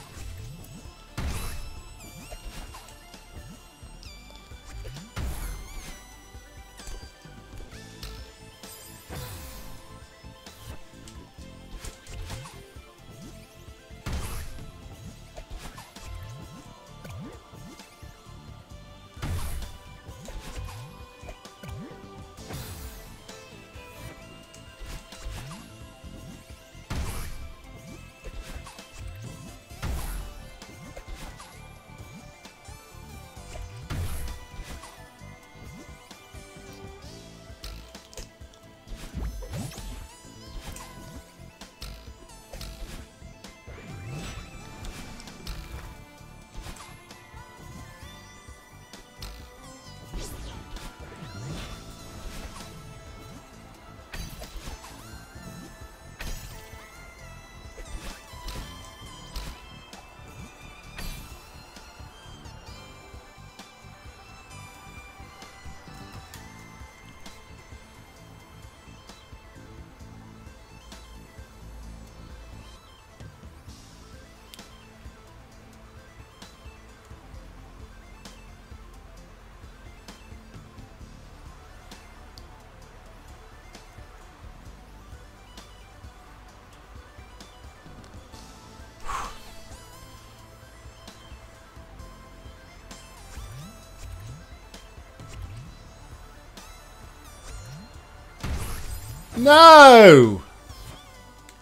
No!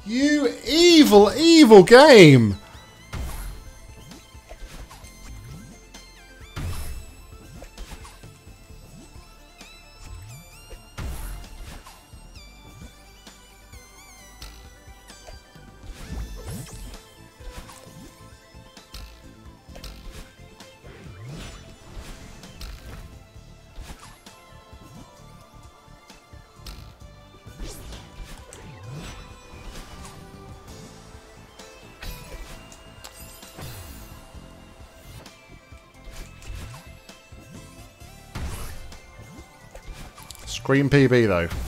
You evil, evil game! Scream PB though.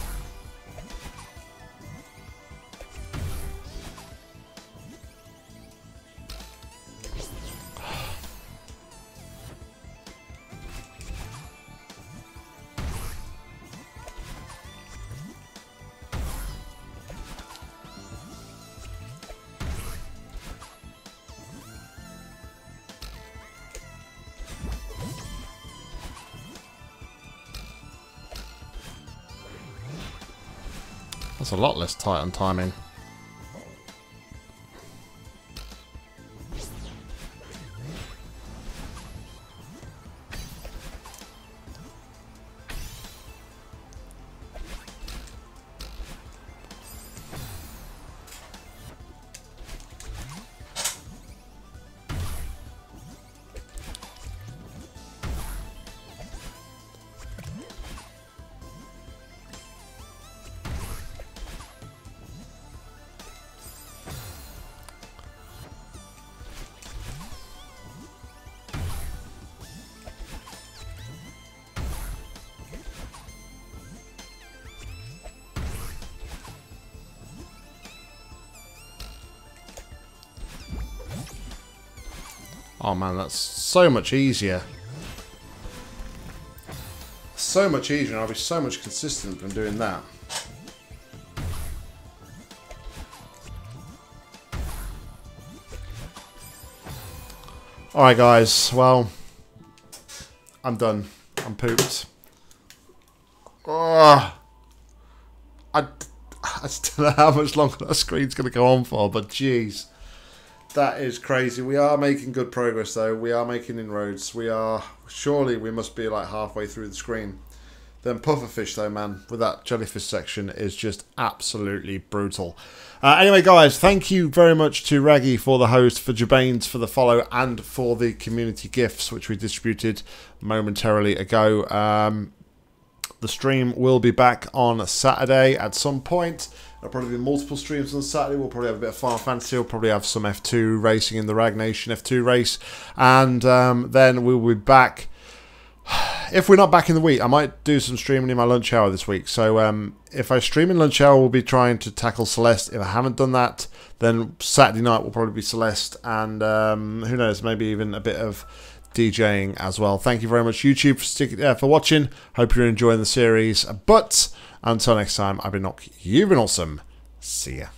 Less tight on timing. That's so much easier. So much easier, and I'll be so much consistent from doing that. Alright guys, well, I'm done. I'm pooped. Oh, I, (laughs) I don't know how much longer that screen's going to go on for, but jeez. That is crazy. We are making good progress, though. We are making inroads. We are surely we must be like halfway through the screen. Then pufferfish, though, man, with that jellyfish section is just absolutely brutal. Uh, anyway, guys, thank you very much to Raggy for the host, for Jabanes for the follow, and for the community gifts which we distributed momentarily ago. Um, the stream will be back on Saturday at some point. There'll probably be multiple streams on Saturday. We'll probably have a bit of Final Fantasy. We'll probably have some F2 racing in the Rag Nation F2 race. And um, then we'll be back. (sighs) If we're not back in the week, I might do some streaming in my lunch hour this week. So um, if I stream in lunch hour, we'll be trying to tackle Celeste. If I haven't done that, then Saturday night will probably be Celeste. And um, who knows, maybe even a bit of DJing as well. Thank you very much, YouTube, for, stick, uh, for watching. Hope you're enjoying the series. But until next time, I've been Nock. You've been awesome. See ya.